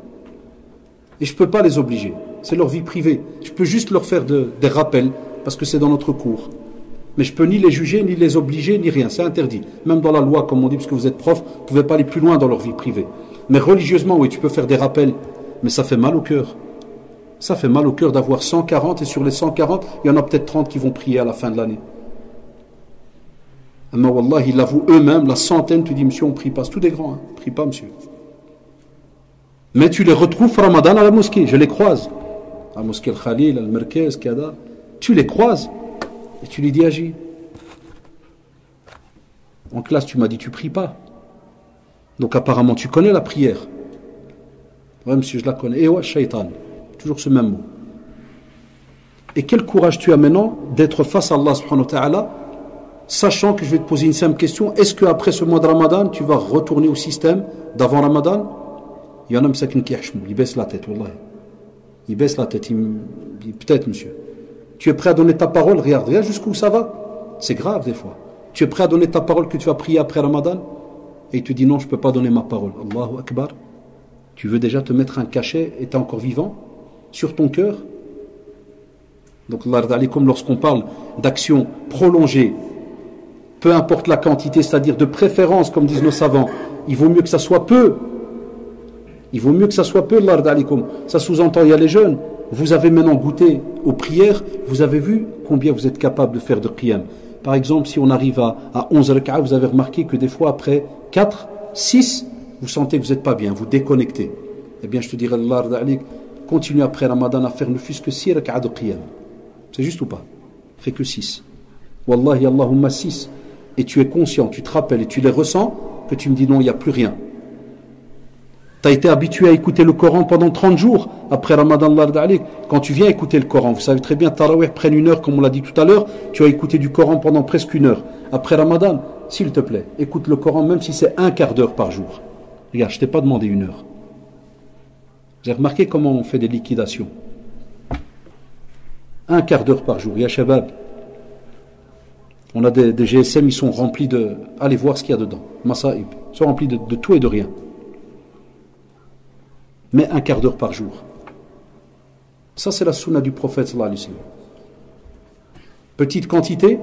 Et je ne peux pas les obliger. C'est leur vie privée. Je peux juste leur faire des rappels, parce que c'est dans notre cours. Mais je peux ni les juger, ni les obliger, ni rien. C'est interdit. Même dans la loi, comme on dit, parce que vous êtes prof, vous ne pouvez pas aller plus loin dans leur vie privée. Mais religieusement, oui, tu peux faire des rappels. Mais ça fait mal au cœur. Ça fait mal au cœur d'avoir 140 et sur les 140, il y en a peut-être 30 qui vont prier à la fin de l'année. Mais Wallah, ils l'avouent eux-mêmes, la centaine, tu dis, monsieur, on prie pas. C'est tout des grands, hein. prie pas, monsieur. Mais tu les retrouves Ramadan à la mosquée, je les croise. À la mosquée Al-Khalil, Al-Merkez, Kada. Tu les croises et tu lui dis agis. En classe, tu m'as dit tu pries pas. Donc apparemment, tu connais la prière. Oui, monsieur, je la connais. Et ouais, shaitan. Toujours ce même mot. Et quel courage tu as maintenant d'être face à Allah subhanahu wa ta'ala, sachant que je vais te poser une simple question. Est-ce qu'après ce mois de Ramadan, tu vas retourner au système d'avant Ramadan? Il y en a qui il baisse la tête, wallah. Il baisse la tête. Il peut-être, monsieur. Tu es prêt à donner ta parole? Regarde, regarde jusqu'où ça va. C'est grave des fois. Tu es prêt à donner ta parole que tu vas prier après Ramadan? Et il te dit non, je ne peux pas donner ma parole. Allahu Akbar. Tu veux déjà te mettre un cachet et tu es encore vivant? Sur ton cœur? Donc, comme lorsqu'on parle d'action prolongée, peu importe la quantité, c'est-à-dire de préférence, comme disent nos savants, il vaut mieux que ça soit peu. Il vaut mieux que ça soit peu, Ça sous-entend, il y a les jeunes. Vous avez maintenant goûté aux prières, vous avez vu combien vous êtes capable de faire de qiyam. Par exemple, si on arrive à, à 11 raka'a, vous avez remarqué que des fois après 4, 6, vous sentez que vous n'êtes pas bien, vous déconnectez. Eh bien, je te dirais, Allah continue après Ramadan à faire ne fût que 6 raka'a de qiyam. C'est juste ou pas? Fais que 6. Wallahi Allahumma 6. Et tu es conscient, tu te rappelles et tu les ressens que tu me dis non, il n'y a plus rien. Tu as été habitué à écouter le Coran pendant 30 jours après Ramadan Quand tu viens écouter le Coran, vous savez très bien, Tarawih prenne une heure, comme on l'a dit tout à l'heure, tu as écouté du Coran pendant presque une heure. Après Ramadan, s'il te plaît, écoute le Coran même si c'est un quart d'heure par jour. Regarde, je ne t'ai pas demandé une heure. Avez remarqué comment on fait des liquidations Un quart d'heure par jour. Ya Shabab. On a des, GSM, ils sont remplis de. Allez voir ce qu'il y a dedans. Masaib. Ils sont remplis de tout et de rien mais un quart d'heure par jour. Ça, c'est la sunna du prophète. Petite quantité,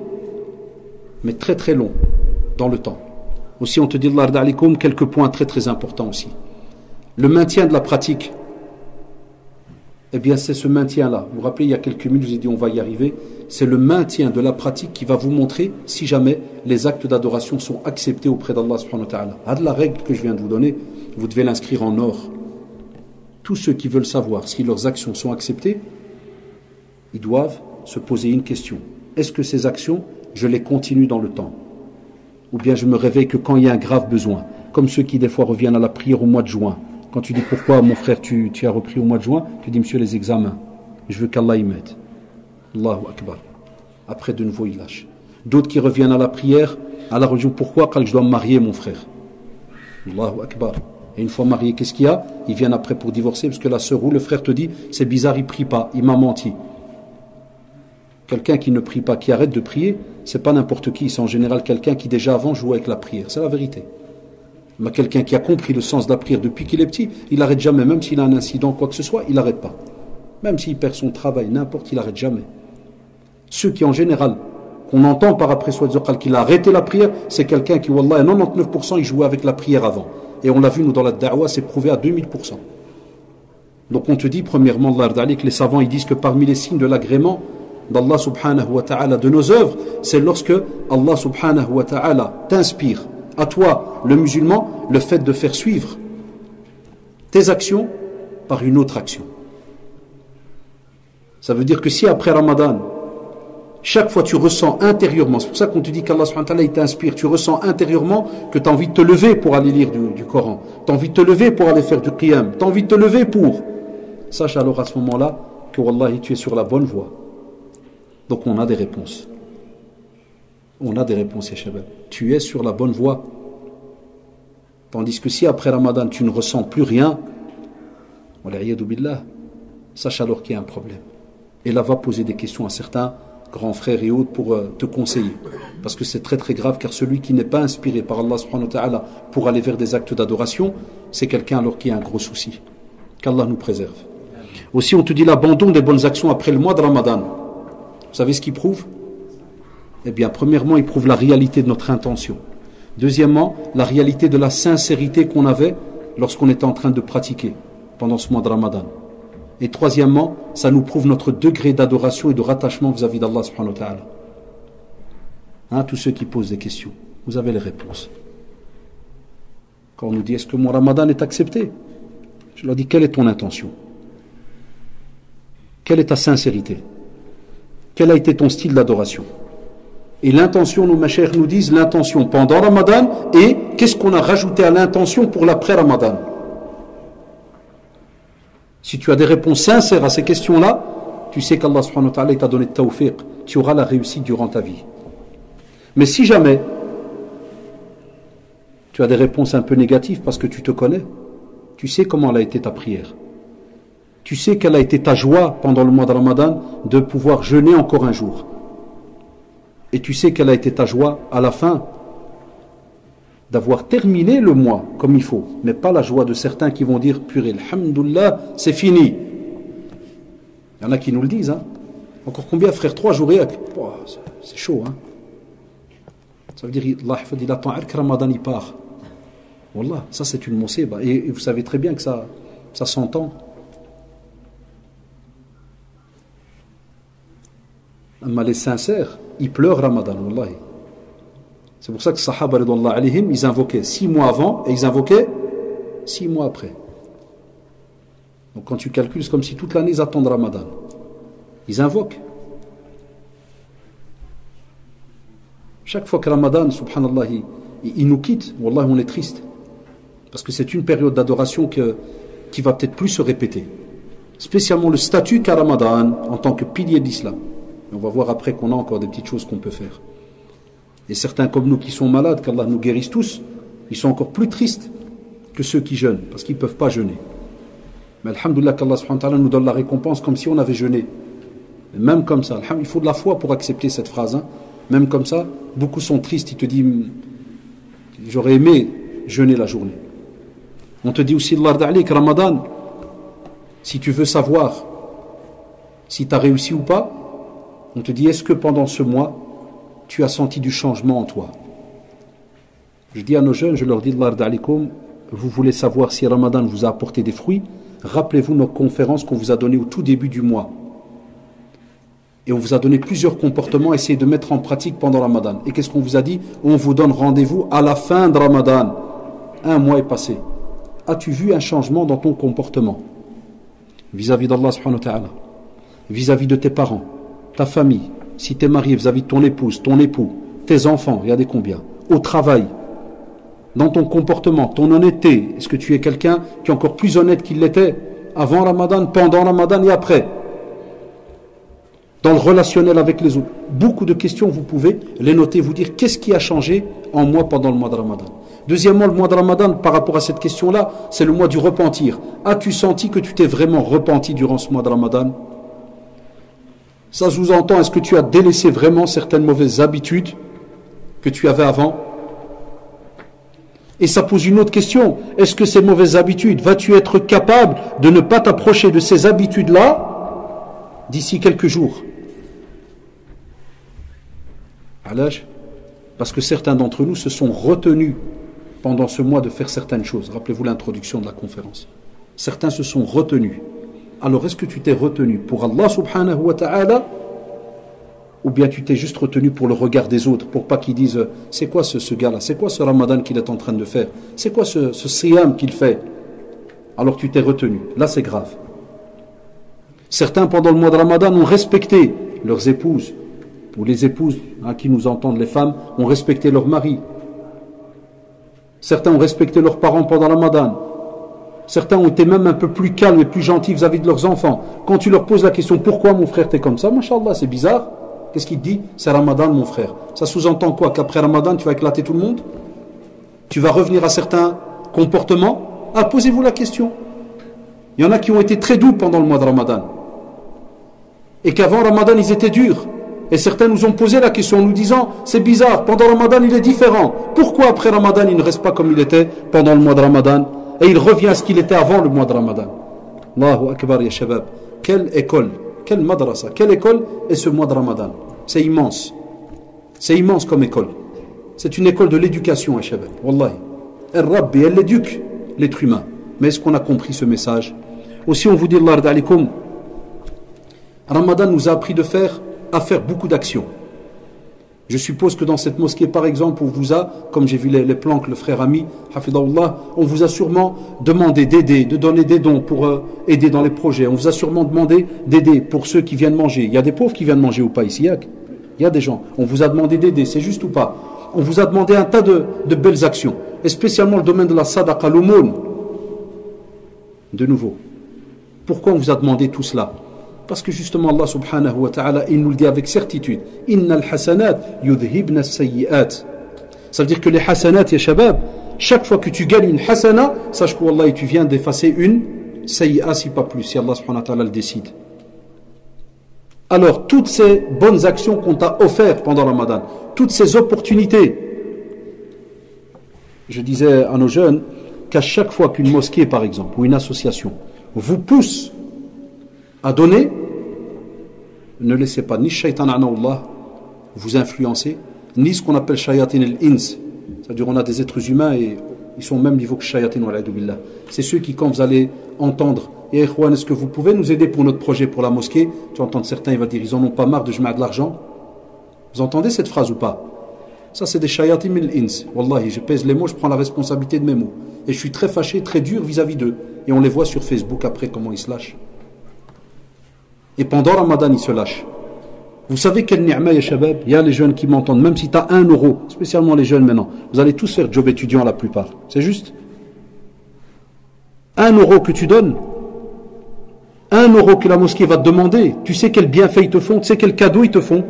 mais très très long dans le temps. Aussi, on te dit, quelques points très très importants aussi. Le maintien de la pratique, eh bien, c'est ce maintien-là. Vous vous rappelez, il y a quelques minutes, je vous ai dit, on va y arriver. C'est le maintien de la pratique qui va vous montrer si jamais les actes d'adoration sont acceptés auprès d'Allah subhanahu wa ta'ala. la règle que je viens de vous donner, vous devez l'inscrire en or tous ceux qui veulent savoir si leurs actions sont acceptées, ils doivent se poser une question. Est-ce que ces actions, je les continue dans le temps? Ou bien je me réveille que quand il y a un grave besoin, comme ceux qui des fois reviennent à la prière au mois de juin. Quand tu dis pourquoi mon frère tu, as repris au mois de juin, tu dis monsieur les examens. Je veux qu'Allah y mette. Allahu Akbar. Après de nouveau il lâche. D'autres qui reviennent à la prière, à la religion, pourquoi? Quand je dois me marier mon frère Allahu Akbar. Et une fois marié, qu'est-ce qu'il y a? Ils viennent après pour divorcer parce que la sœur ou le frère te dit c'est bizarre, il prie pas, il m'a menti. Quelqu'un qui ne prie pas, qui arrête de prier, c'est pas n'importe qui, c'est en général quelqu'un qui déjà avant jouait avec la prière. C'est la vérité. Mais quelqu'un qui a compris le sens de la prière depuis qu'il est petit, il n'arrête jamais, même s'il a un incident, quoi que ce soit, il n'arrête pas. Même s'il perd son travail, n'importe, il n'arrête jamais. Ceux qui en général, qu'on entend par après soit qu'il a arrêté la prière, c'est quelqu'un qui, wallah, 99% il jouait avec la prière avant. Et on l'a vu, nous, dans la da'wah, c'est prouvé à 2000%. Donc on te dit, premièrement, que les savants ils disent que parmi les signes de l'agrément d'Allah subhanahu wa ta'ala de nos œuvres, c'est lorsque Allah subhanahu wa ta'ala t'inspire, à toi, le musulman, le fait de faire suivre tes actions par une autre action. Ça veut dire que si après Ramadan, chaque fois tu ressens intérieurement, c'est pour ça qu'on te dit qu'Allah t'inspire, tu ressens intérieurement que tu as envie de te lever pour aller lire du, Coran, tu as envie de te lever pour aller faire du qiyam, tu as envie de te lever pour. Sache alors à ce moment-là que Wallahi tu es sur la bonne voie. Donc on a des réponses. On a des réponses, Yashabab. Tu es sur la bonne voie. Tandis que si après Ramadan tu ne ressens plus rien, billah, sache alors qu'il y a un problème. Et là, va poser des questions à certains grands frères et autres pour euh, te conseiller. Parce que c'est très très grave, car celui qui n'est pas inspiré par Allah subhanahu wa ta'ala pour aller vers des actes d'adoration, c'est quelqu'un alors qui a un gros souci. Qu'Allah nous préserve. Aussi, on te dit l'abandon des bonnes actions après le mois de Ramadan. Vous savez ce qu'il prouve? Eh bien, premièrement, il prouve la réalité de notre intention. Deuxièmement, la réalité de la sincérité qu'on avait lorsqu'on était en train de pratiquer pendant ce mois de Ramadan. Et troisièmement, ça nous prouve notre degré d'adoration et de rattachement vis-à-vis d'Allah subhanahu wa ta'ala. Hein, tous ceux qui posent des questions, vous avez les réponses. Quand on nous dit est-ce que mon ramadan est accepté? Je leur dis quelle est ton intention? Quelle est ta sincérité? Quel a été ton style d'adoration? Et l'intention, nos chers nous disent l'intention pendant ramadan et qu'est-ce qu'on a rajouté à l'intention pour l'après-ramadan si tu as des réponses sincères à ces questions-là, tu sais qu'Allah subhanahu wa ta'ala t'a donné tawfiq. Tu auras la réussite durant ta vie. Mais si jamais tu as des réponses un peu négatives parce que tu te connais, tu sais comment elle a été ta prière. Tu sais quelle a été ta joie pendant le mois de Ramadan de pouvoir jeûner encore un jour. Et tu sais quelle a été ta joie à la fin d'avoir terminé le mois comme il faut, mais pas la joie de certains qui vont dire purée, alhamdoulilah, c'est fini. Il y en a qui nous le disent. Hein. Encore combien, frère Trois jours et C'est chaud. Hein. Ça veut dire, Allah il attend que Ramadan il part. Wallah, ça c'est une moussiba. Et, et vous savez très bien que ça, ça s'entend. Mais les sincères, ils pleurent Ramadan, Wallahi. C'est pour ça que Sahaba, alayhim, ils invoquaient six mois avant et ils invoquaient six mois après. Donc quand tu calcules, c'est comme si toute l'année ils attendent Ramadan. Ils invoquent. Chaque fois que Ramadan, subhanallah, il, nous quitte, wallah, on est triste. Parce que c'est une période d'adoration qui va peut-être plus se répéter. Spécialement le statut qu'a Ramadan en tant que pilier d'islam. On va voir après qu'on a encore des petites choses qu'on peut faire. Et certains comme nous qui sont malades, qu'Allah nous guérisse tous, ils sont encore plus tristes que ceux qui jeûnent, parce qu'ils ne peuvent pas jeûner. Mais Alhamdulillah qu'Allah nous donne la récompense comme si on avait jeûné. même comme ça, il faut de la foi pour accepter cette phrase. Hein. Même comme ça, beaucoup sont tristes, ils te disent J'aurais aimé jeûner la journée. On te dit aussi, Ramadan, si tu veux savoir si tu as réussi ou pas, on te dit Est-ce que pendant ce mois, tu as senti du changement en toi. Je dis à nos jeunes, je leur dis, vous voulez savoir si Ramadan vous a apporté des fruits? Rappelez-vous nos conférences qu'on vous a données au tout début du mois. Et on vous a donné plusieurs comportements, essayez de mettre en pratique pendant Ramadan. Et qu'est-ce qu'on vous a dit? On vous donne rendez-vous à la fin de Ramadan. Un mois est passé. As-tu vu un changement dans ton comportement? Vis-à-vis d'Allah vis-à-vis de tes parents, ta famille, si tu es marié vis-à-vis de ton épouse, ton époux, tes enfants, regardez combien, au travail, dans ton comportement, ton honnêteté, est-ce que tu es quelqu'un qui est encore plus honnête qu'il l'était avant Ramadan, pendant Ramadan et après Dans le relationnel avec les autres. Beaucoup de questions, vous pouvez les noter, vous dire qu'est-ce qui a changé en moi pendant le mois de Ramadan. Deuxièmement, le mois de Ramadan, par rapport à cette question-là, c'est le mois du repentir. As-tu senti que tu t'es vraiment repenti durant ce mois de Ramadan? Ça sous-entend, est-ce que tu as délaissé vraiment certaines mauvaises habitudes que tu avais avant? Et ça pose une autre question. Est-ce que ces mauvaises habitudes, vas-tu être capable de ne pas t'approcher de ces habitudes-là d'ici quelques jours? Parce que certains d'entre nous se sont retenus pendant ce mois de faire certaines choses. Rappelez-vous l'introduction de la conférence. Certains se sont retenus alors est-ce que tu t'es retenu pour Allah subhanahu wa ta'ala ou bien tu t'es juste retenu pour le regard des autres, pour pas qu'ils disent c'est quoi ce, gars-là, c'est quoi ce ramadan qu'il est en train de faire, c'est quoi ce, ce siyam qu'il fait? Alors tu t'es retenu. Là c'est grave. Certains pendant le mois de ramadan ont respecté leurs épouses, ou les épouses hein, qui nous entendent, les femmes, ont respecté leur mari. Certains ont respecté leurs parents pendant le ramadan. Certains ont été même un peu plus calmes et plus gentils vis-à-vis de leurs enfants. Quand tu leur poses la question pourquoi mon frère t'es comme ça, machallah, c'est bizarre. Qu'est-ce qu'il dit? C'est Ramadan, mon frère. Ça sous-entend quoi? Qu'après Ramadan, tu vas éclater tout le monde? Tu vas revenir à certains comportements? Ah, posez-vous la question. Il y en a qui ont été très doux pendant le mois de Ramadan. Et qu'avant Ramadan, ils étaient durs. Et certains nous ont posé la question en nous disant c'est bizarre, pendant Ramadan il est différent. Pourquoi après Ramadan il ne reste pas comme il était pendant le mois de Ramadan? Et il revient à ce qu'il était avant le mois de Ramadan Allahu Akbar ya shabab. Quelle école, quelle madrasa, quelle école est ce mois de Ramadan? C'est immense. C'est immense comme école. C'est une école de l'éducation, ya shabab. Wallahi. Elle rabbi, elle éduque l'être humain. Mais est-ce qu'on a compris ce message? Aussi on vous dit, Allah Ramadan nous a appris de faire à faire beaucoup d'actions. Je suppose que dans cette mosquée, par exemple, on vous a, comme j'ai vu les, plans que le frère a mis, on vous a sûrement demandé d'aider, de donner des dons pour euh, aider dans les projets. On vous a sûrement demandé d'aider pour ceux qui viennent manger. Il y a des pauvres qui viennent manger ou pas ici Il y a des gens. On vous a demandé d'aider, c'est juste ou pas? On vous a demandé un tas de, belles actions, et spécialement le domaine de la sadaqa, l'aumône. De nouveau. Pourquoi on vous a demandé tout cela? Parce que justement Allah subhanahu wa ta'ala, il nous le dit avec certitude. Innal hasanat yudhibna sayyi'at. Ça veut dire que les hasanat, ya chaque fois que tu gagnes une hasana, sache qu'Allah, tu viens d'effacer une sayyi'a si pas plus, si Allah subhanahu wa ta'ala le décide. Alors, toutes ces bonnes actions qu'on t'a offertes pendant Ramadan, toutes ces opportunités, je disais à nos jeunes qu'à chaque fois qu'une mosquée, par exemple, ou une association, vous pousse à donner, ne laissez pas ni shaitan Allah vous influencer, ni ce qu'on appelle shayatin al-ins. C'est-à-dire on a des êtres humains et ils sont au même niveau que shayatin billah. C'est ceux qui, quand vous allez entendre, et eh, est-ce que vous pouvez nous aider pour notre projet pour la mosquée? Tu entends certains, ils vont dire, ils en ont pas marre de je de l'argent. Vous entendez cette phrase ou pas? Ça, c'est des shayatin al-ins. Wallahi, je pèse les mots, je prends la responsabilité de mes mots. Et je suis très fâché, très dur vis-à-vis d'eux. Et on les voit sur Facebook après comment ils se lâchent. Et pendant Ramadan, il se lâche. Vous savez quel ni'ma ya shabab? Il y a les jeunes qui m'entendent, même si tu as un euro, spécialement les jeunes maintenant, vous allez tous faire job étudiant la plupart. C'est juste Un euro que tu donnes, un euro que la mosquée va te demander, tu sais quel bienfait ils te font, tu sais quel cadeau ils te font?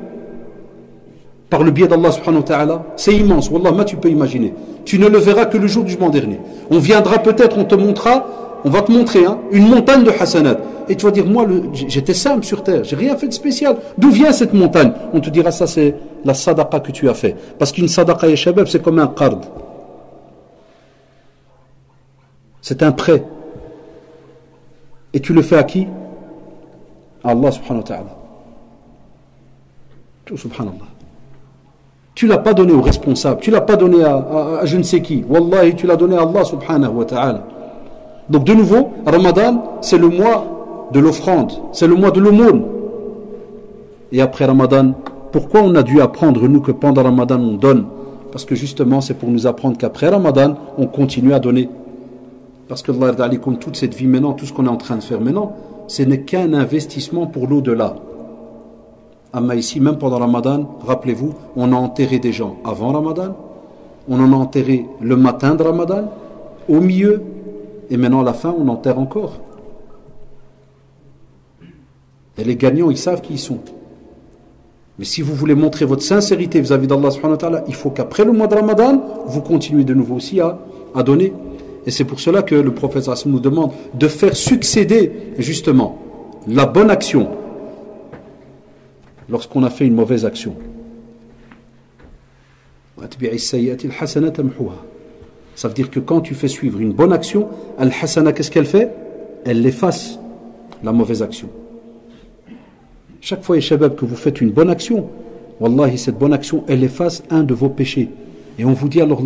Par le biais d'Allah subhanahu wa ta'ala, c'est immense. Wallah, tu peux imaginer. Tu ne le verras que le jour du jugement dernier. On viendra peut-être, on te montrera on va te montrer hein, une montagne de hasanat. Et tu vas dire, moi, j'étais simple sur terre, j'ai rien fait de spécial. D'où vient cette montagne? On te dira, ça c'est la sadaqa que tu as fait. Parce qu'une sadaqa et shabab, c'est comme un qard. C'est un prêt. Et tu le fais à qui? À Allah subhanahu wa ta'ala. Subhanallah. Tu l'as pas donné au responsable, tu l'as pas donné à, à, je ne sais qui. Wallahi, tu l'as donné à Allah subhanahu wa ta'ala. Donc de nouveau, Ramadan, c'est le mois de l'offrande, c'est le mois de l'aumône. Et après Ramadan, pourquoi on a dû apprendre, nous, que pendant Ramadan, on donne? Parce que justement, c'est pour nous apprendre qu'après Ramadan, on continue à donner. Parce que Allah, comme toute cette vie maintenant, tout ce qu'on est en train de faire maintenant, ce n'est qu'un investissement pour l'au-delà. Amma ici, même pendant Ramadan, rappelez-vous, on a enterré des gens avant Ramadan, on en a enterré le matin de Ramadan, au milieu et maintenant, à la fin, on enterre encore. Et les gagnants, ils savent qui ils sont. Mais si vous voulez montrer votre sincérité vis-à-vis d'Allah il faut qu'après le mois de Ramadan, vous continuez de nouveau aussi à, à donner. Et c'est pour cela que le prophète nous demande de faire succéder justement la bonne action lorsqu'on a fait une mauvaise action. Ça veut dire que quand tu fais suivre une bonne action, Al-Hasana, qu'est-ce qu'elle fait? Elle efface la mauvaise action. Chaque fois, Shabab, que vous faites une bonne action, Wallahi, cette bonne action, elle efface un de vos péchés. Et on vous dit alors,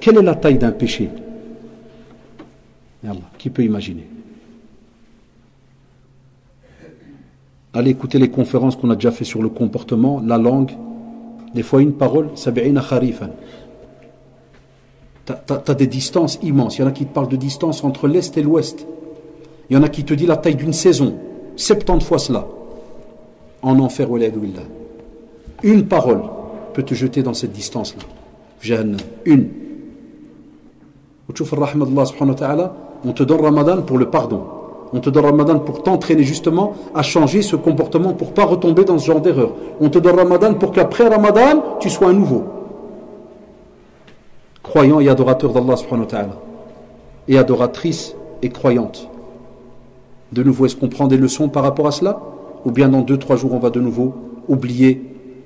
quelle est la taille d'un péché? Allah, qui peut imaginer? Allez écouter les conférences qu'on a déjà fait sur le comportement, la langue. Des fois, une parole, sab'ina kharifan. Tu as, des distances immenses. Il y en a qui te parlent de distance entre l'Est et l'Ouest. Il y en a qui te disent la taille d'une saison. 70 fois cela. En enfer, Une parole peut te jeter dans cette distance-là. Une. On te donne Ramadan pour le pardon. On te donne Ramadan pour t'entraîner justement à changer ce comportement pour pas retomber dans ce genre d'erreur. On te donne Ramadan pour qu'après Ramadan, tu sois un nouveau croyants et adorateurs d'Allah subhanahu wa ta'ala, et adoratrices et croyantes. De nouveau, est-ce qu'on prend des leçons par rapport à cela? Ou bien dans deux, trois jours, on va de nouveau oublier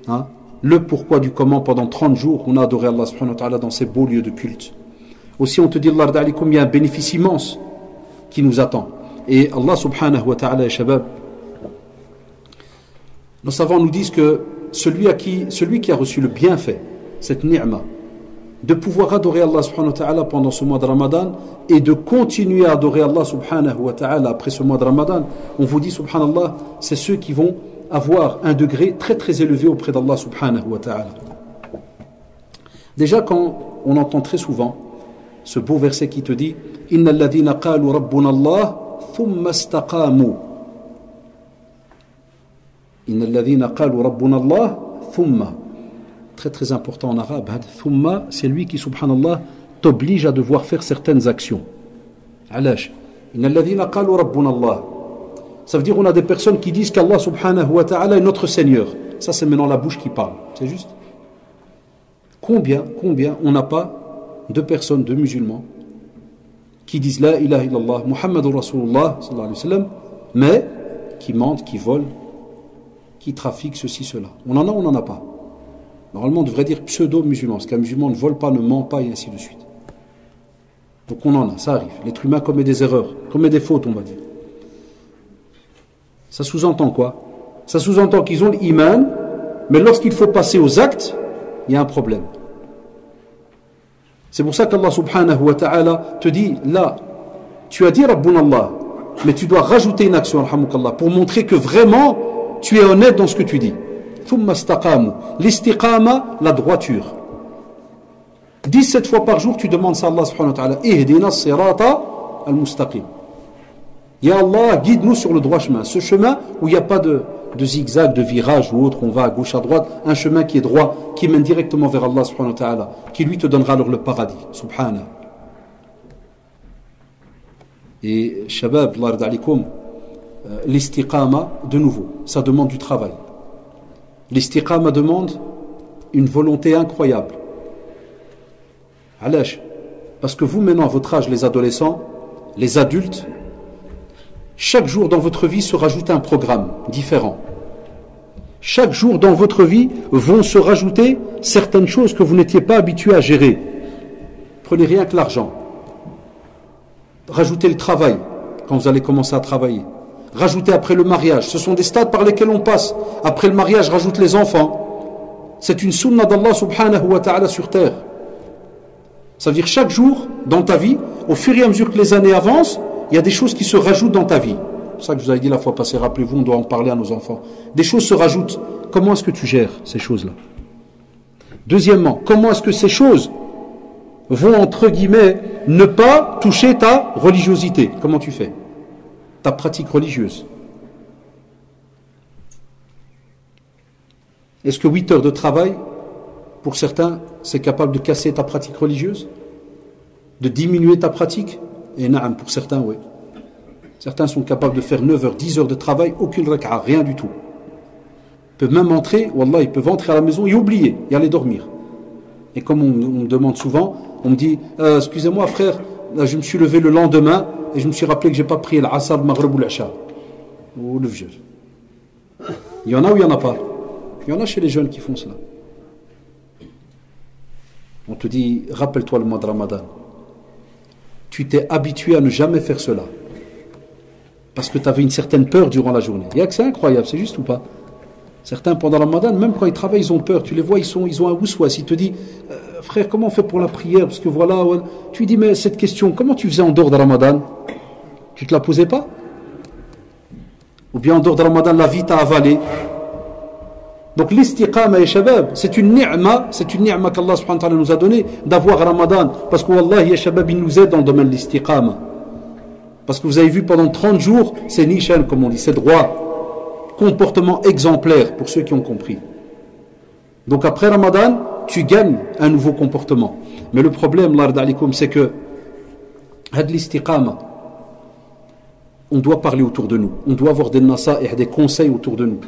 hein, le pourquoi du comment pendant 30 jours on a adoré Allah subhanahu wa ta'ala dans ces beaux lieux de culte? Aussi, on te dit, Allah il y a un bénéfice immense qui nous attend. Et Allah subhanahu wa ta'ala, shabab, nos savants nous disent que celui, à qui, celui qui a reçu le bienfait, cette ni'ma, de pouvoir adorer Allah subhanahu wa ta'ala pendant ce mois de Ramadan et de continuer à adorer Allah subhanahu wa ta'ala après ce mois de Ramadan, on vous dit subhanallah, c'est ceux qui vont avoir un degré très très élevé auprès d'Allah subhanahu wa ta'ala. Déjà quand on entend très souvent ce beau verset qui te dit Inna alladhina qalu rabbuna Allah thumma istaqamu Inna qalu thumma très très important en arabe. Thumma, c'est lui qui, subhanallah, t'oblige à devoir faire certaines actions. Alash. Ça veut dire on a des personnes qui disent qu'Allah subhanahu wa ta'ala est notre Seigneur. Ça c'est maintenant la bouche qui parle. C'est juste. Combien, combien on n'a pas de personnes, de musulmans, qui disent La ilaha illallah, Muhammadur Rasulullah, sallallahu alayhi wa sallam, mais qui mentent, qui volent, qui trafiquent ceci, cela. On en a ou on n'en a pas? Normalement, on devrait dire pseudo-musulman, parce qu'un musulman ne vole pas, ne ment pas, et ainsi de suite. Donc on en a, ça arrive. L'être humain commet des erreurs, commet des fautes, on va dire. Ça sous-entend quoi? Ça sous-entend qu'ils ont l'iman, mais lorsqu'il faut passer aux actes, il y a un problème. C'est pour ça qu'Allah subhanahu wa ta'ala te dit, là, tu as dit Rabbun Allah, mais tu dois rajouter une action, pour montrer que vraiment, tu es honnête dans ce que tu dis. L'istiqama, la droiture. 17 fois par jour, tu demandes ça à Allah subhanahu wa sirata al-mustaqim. Ya Allah, guide-nous sur le droit chemin. Ce chemin où il n'y a pas de, zigzag, de virage ou autre, on va à gauche, à droite. Un chemin qui est droit, qui mène directement vers Allah subhanahu wa. Qui lui te donnera alors le paradis. Subhanallah. Et Shabab, euh, l'istiqama, de nouveau, ça demande du travail. L'istiqama demande une volonté incroyable. Alash, parce que vous maintenant à votre âge, les adolescents, les adultes, chaque jour dans votre vie se rajoute un programme différent. Chaque jour dans votre vie vont se rajouter certaines choses que vous n'étiez pas habitué à gérer. Prenez rien que l'argent. Rajoutez le travail quand vous allez commencer à travailler. Rajouter après le mariage. Ce sont des stades par lesquels on passe. Après le mariage, rajoute les enfants. C'est une sunna d'Allah subhanahu wa ta'ala sur terre. Ça veut dire chaque jour dans ta vie, au fur et à mesure que les années avancent, il y a des choses qui se rajoutent dans ta vie. C'est ça que je vous avais dit la fois passée, rappelez-vous, on doit en parler à nos enfants. Des choses se rajoutent. Comment est-ce que tu gères ces choses-là? Deuxièmement, comment est-ce que ces choses vont, entre guillemets, ne pas toucher ta religiosité? Comment tu fais? Ta pratique religieuse. Est-ce que 8 heures de travail, pour certains, c'est capable de casser ta pratique religieuse? De diminuer ta pratique? Et non, pour certains, oui. Certains sont capables de faire 9 heures, 10 heures de travail, aucune raka'a, rien du tout. Ils peuvent même entrer, Wallah, ils peuvent entrer à la maison et oublier, et aller dormir. Et comme on, me demande souvent, on me dit, euh, excusez-moi frère, je me suis levé le lendemain, et je me suis rappelé que je n'ai pas prié l'Asr, Maghreb ou l'Asha. Ou le vieux. Il y en a ou il n'y en a pas? Il y en a chez les jeunes qui font cela. On te dit, rappelle-toi le mois de Ramadan. Tu t'es habitué à ne jamais faire cela. Parce que tu avais une certaine peur durant la journée. Il y a que c'est incroyable, c'est juste ou pas? Certains, pendant le Ramadan, même quand ils travaillent, ils ont peur. Tu les vois, ils, sont, ils ont un ouswas. Ils te disent, euh, frère, comment on fait pour la prière Parce que voilà, tu dis, mais cette question, comment tu faisais en dehors de Ramadan Tu te la posais pas Ou bien en dehors de Ramadan, la vie t'a avalé donc l'istiqama et shabab, c'est une ni'ma, c'est une ni'ma qu'Allah nous a donné d'avoir Ramadan. Parce que Wallah, ya shabab, il nous aide dans le domaine de l'istiqama. Parce que vous avez vu pendant 30 jours, c'est nishan, comme on dit, c'est droit comportement exemplaire pour ceux qui ont compris. Donc après Ramadan, tu gagnes un nouveau comportement. Mais le problème, c'est que on doit parler autour de nous. On doit avoir des et des conseils autour de nous.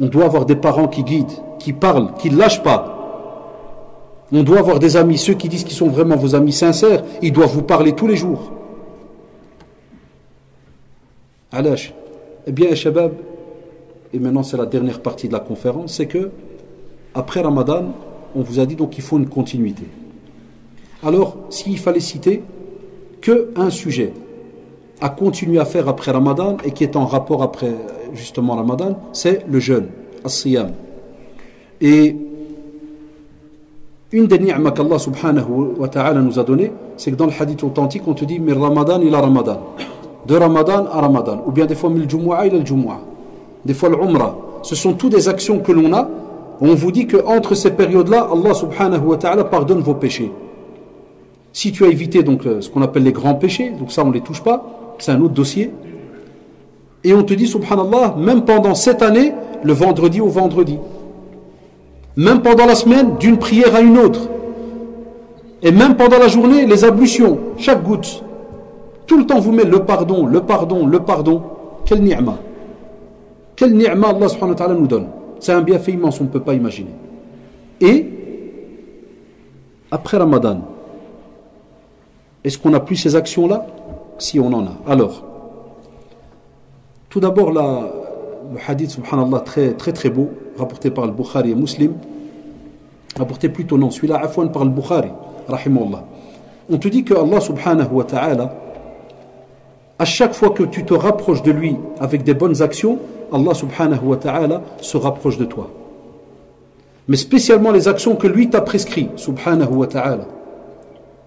On doit avoir des parents qui guident, qui parlent, qui ne lâchent pas. On doit avoir des amis, ceux qui disent qu'ils sont vraiment vos amis sincères, ils doivent vous parler tous les jours. Alash. Eh bien, Shabab, et maintenant c'est la dernière partie de la conférence, c'est que après Ramadan, on vous a dit donc qu'il faut une continuité. Alors, s'il fallait citer que un sujet à continuer à faire après Ramadan et qui est en rapport après justement Ramadan, c'est le jeûne, as-siyam. Et une des ni'mas qu'Allah subhanahu wa ta'ala nous a donné, c'est que dans le hadith authentique, on te dit Mir Ramadan ila Ramadan. De Ramadan à Ramadan. Ou bien des fois Mil Jumu'ah ila Jumu'ah. Des fois l'Umrah. Ce sont toutes des actions que l'on a. On vous dit qu'entre ces périodes-là, Allah subhanahu wa ta'ala pardonne vos péchés. Si tu as évité donc euh, ce qu'on appelle les grands péchés, donc ça on ne les touche pas, c'est un autre dossier. Et on te dit, subhanallah, même pendant cette année, le vendredi au vendredi. Même pendant la semaine, d'une prière à une autre. Et même pendant la journée, les ablutions, chaque goutte. Tout le temps, vous met le pardon, le pardon, le pardon. Quel ni'ma. Quel ni'ma Allah subhanahu wa ta'ala nous donne. C'est un bienfait immense, on ne peut pas imaginer. Et, après Ramadan, est-ce qu'on n'a plus ces actions-là? Si on en a. Alors, tout d'abord, le hadith, subhanallah, très très très beau, rapporté par le Bukhari et Muslim, rapporté plutôt non, celui-là, afwan par le Bukhari, rahimahullah. On te dit que Allah subhanahu wa ta'ala, à chaque fois que tu te rapproches de lui avec des bonnes actions, Allah subhanahu wa ta'ala se rapproche de toi. Mais spécialement les actions que lui t'a prescrit, subhanahu wa ta'ala.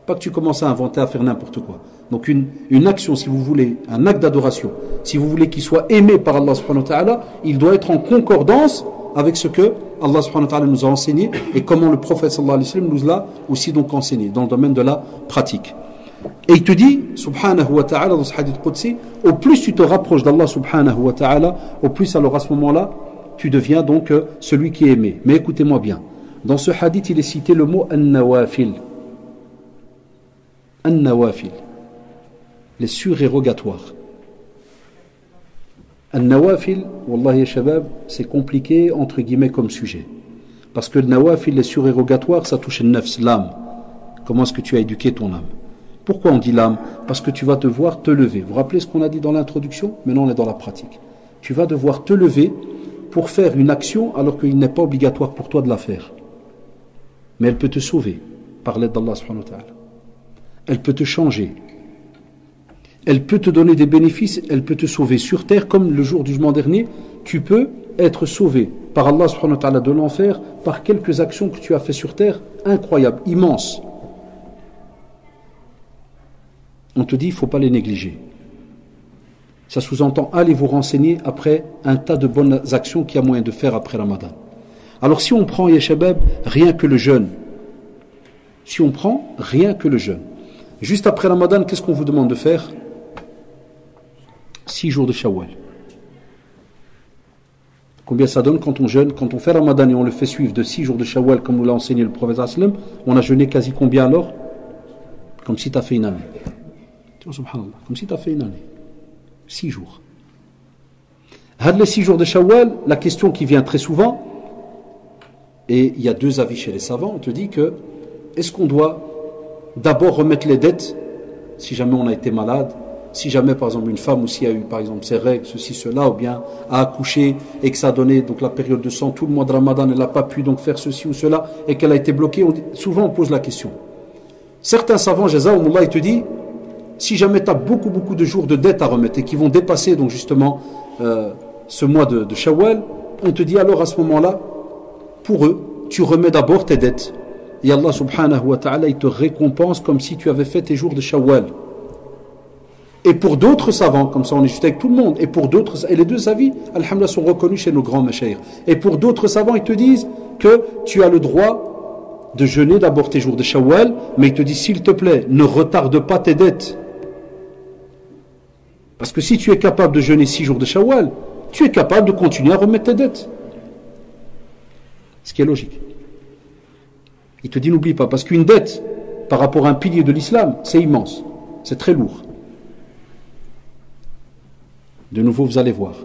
Pas que tu commences à inventer, à faire n'importe quoi. Donc une, action, si vous voulez, un acte d'adoration, si vous voulez qu'il soit aimé par Allah subhanahu wa ta'ala, il doit être en concordance avec ce que Allah subhanahu wa ta'ala nous a enseigné et comment le prophète wa nous l'a aussi donc enseigné dans le domaine de la pratique. Et il te dit, subhanahu wa ta'ala, dans ce hadith Qudsi, au plus tu te rapproches d'Allah subhanahu wa ta'ala, au plus alors à ce moment-là, tu deviens donc euh, celui qui est aimé. Mais écoutez-moi bien, dans ce hadith, il est cité le mot an-nawafil. An-nawafil. Les surérogatoires. An-nawafil, wallahi shabab, c'est compliqué entre guillemets comme sujet. Parce que le nawafil, les surérogatoires, ça touche le nefs, l'âme. Comment est-ce que tu as éduqué ton âme? Pourquoi on dit l'âme Parce que tu vas devoir te lever. Vous vous rappelez ce qu'on a dit dans l'introduction Maintenant on est dans la pratique. Tu vas devoir te lever pour faire une action alors qu'il n'est pas obligatoire pour toi de la faire. Mais elle peut te sauver par l'aide d'Allah. Elle peut te changer elle peut te donner des bénéfices, elle peut te sauver sur terre, comme le jour du jugement dernier, tu peux être sauvé par Allah de l'enfer par quelques actions que tu as fait sur terre, incroyables, immenses. On te dit, il ne faut pas les négliger. Ça sous-entend, allez vous renseigner après un tas de bonnes actions qu'il y a moyen de faire après Ramadan. Alors si on prend, Yeshabab, rien que le jeûne, si on prend rien que le jeûne, juste après Ramadan, qu'est-ce qu'on vous demande de faire? Six jours de Shawwal. Combien ça donne quand on jeûne? Quand on fait Ramadan et on le fait suivre de six jours de Shawwal, comme nous l'a enseigné le prophète on a jeûné quasi combien alors? Comme si tu as fait une année. Comme si tu as fait une année. Six jours. Les six jours de Shawwal, la question qui vient très souvent, et il y a deux avis chez les savants, on te dit que est-ce qu'on doit d'abord remettre les dettes si jamais on a été malade si jamais par exemple une femme aussi a eu par exemple ses règles, ceci, cela, ou bien a accouché et que ça a donné donc la période de sang, tout le mois de Ramadan, elle n'a pas pu donc faire ceci ou cela et qu'elle a été bloquée, souvent on pose la question. Certains savants, Jazaoumullah, ils te dit, si jamais tu as beaucoup beaucoup de jours de dettes à remettre et qui vont dépasser donc justement euh, ce mois de, Shawwal, on te dit alors à ce moment-là, pour eux, tu remets d'abord tes dettes. Et Allah subhanahu wa ta'ala, il te récompense comme si tu avais fait tes jours de Shawwal. Et pour d'autres savants, comme ça on est juste avec tout le monde, et pour d'autres, et les deux avis, alhamdulillah, sont reconnus chez nos grands machayrs. Et pour d'autres savants, ils te disent que tu as le droit de jeûner d'abord tes jours de Shawwal, mais ils te disent, s'il te plaît, ne retarde pas tes dettes. Parce que si tu es capable de jeûner six jours de Shawwal, tu es capable de continuer à remettre tes dettes. Ce qui est logique. Il te dit, n'oublie pas, parce qu'une dette, par rapport à un pilier de l'islam, c'est immense, c'est très lourd. De nouveau, vous allez voir.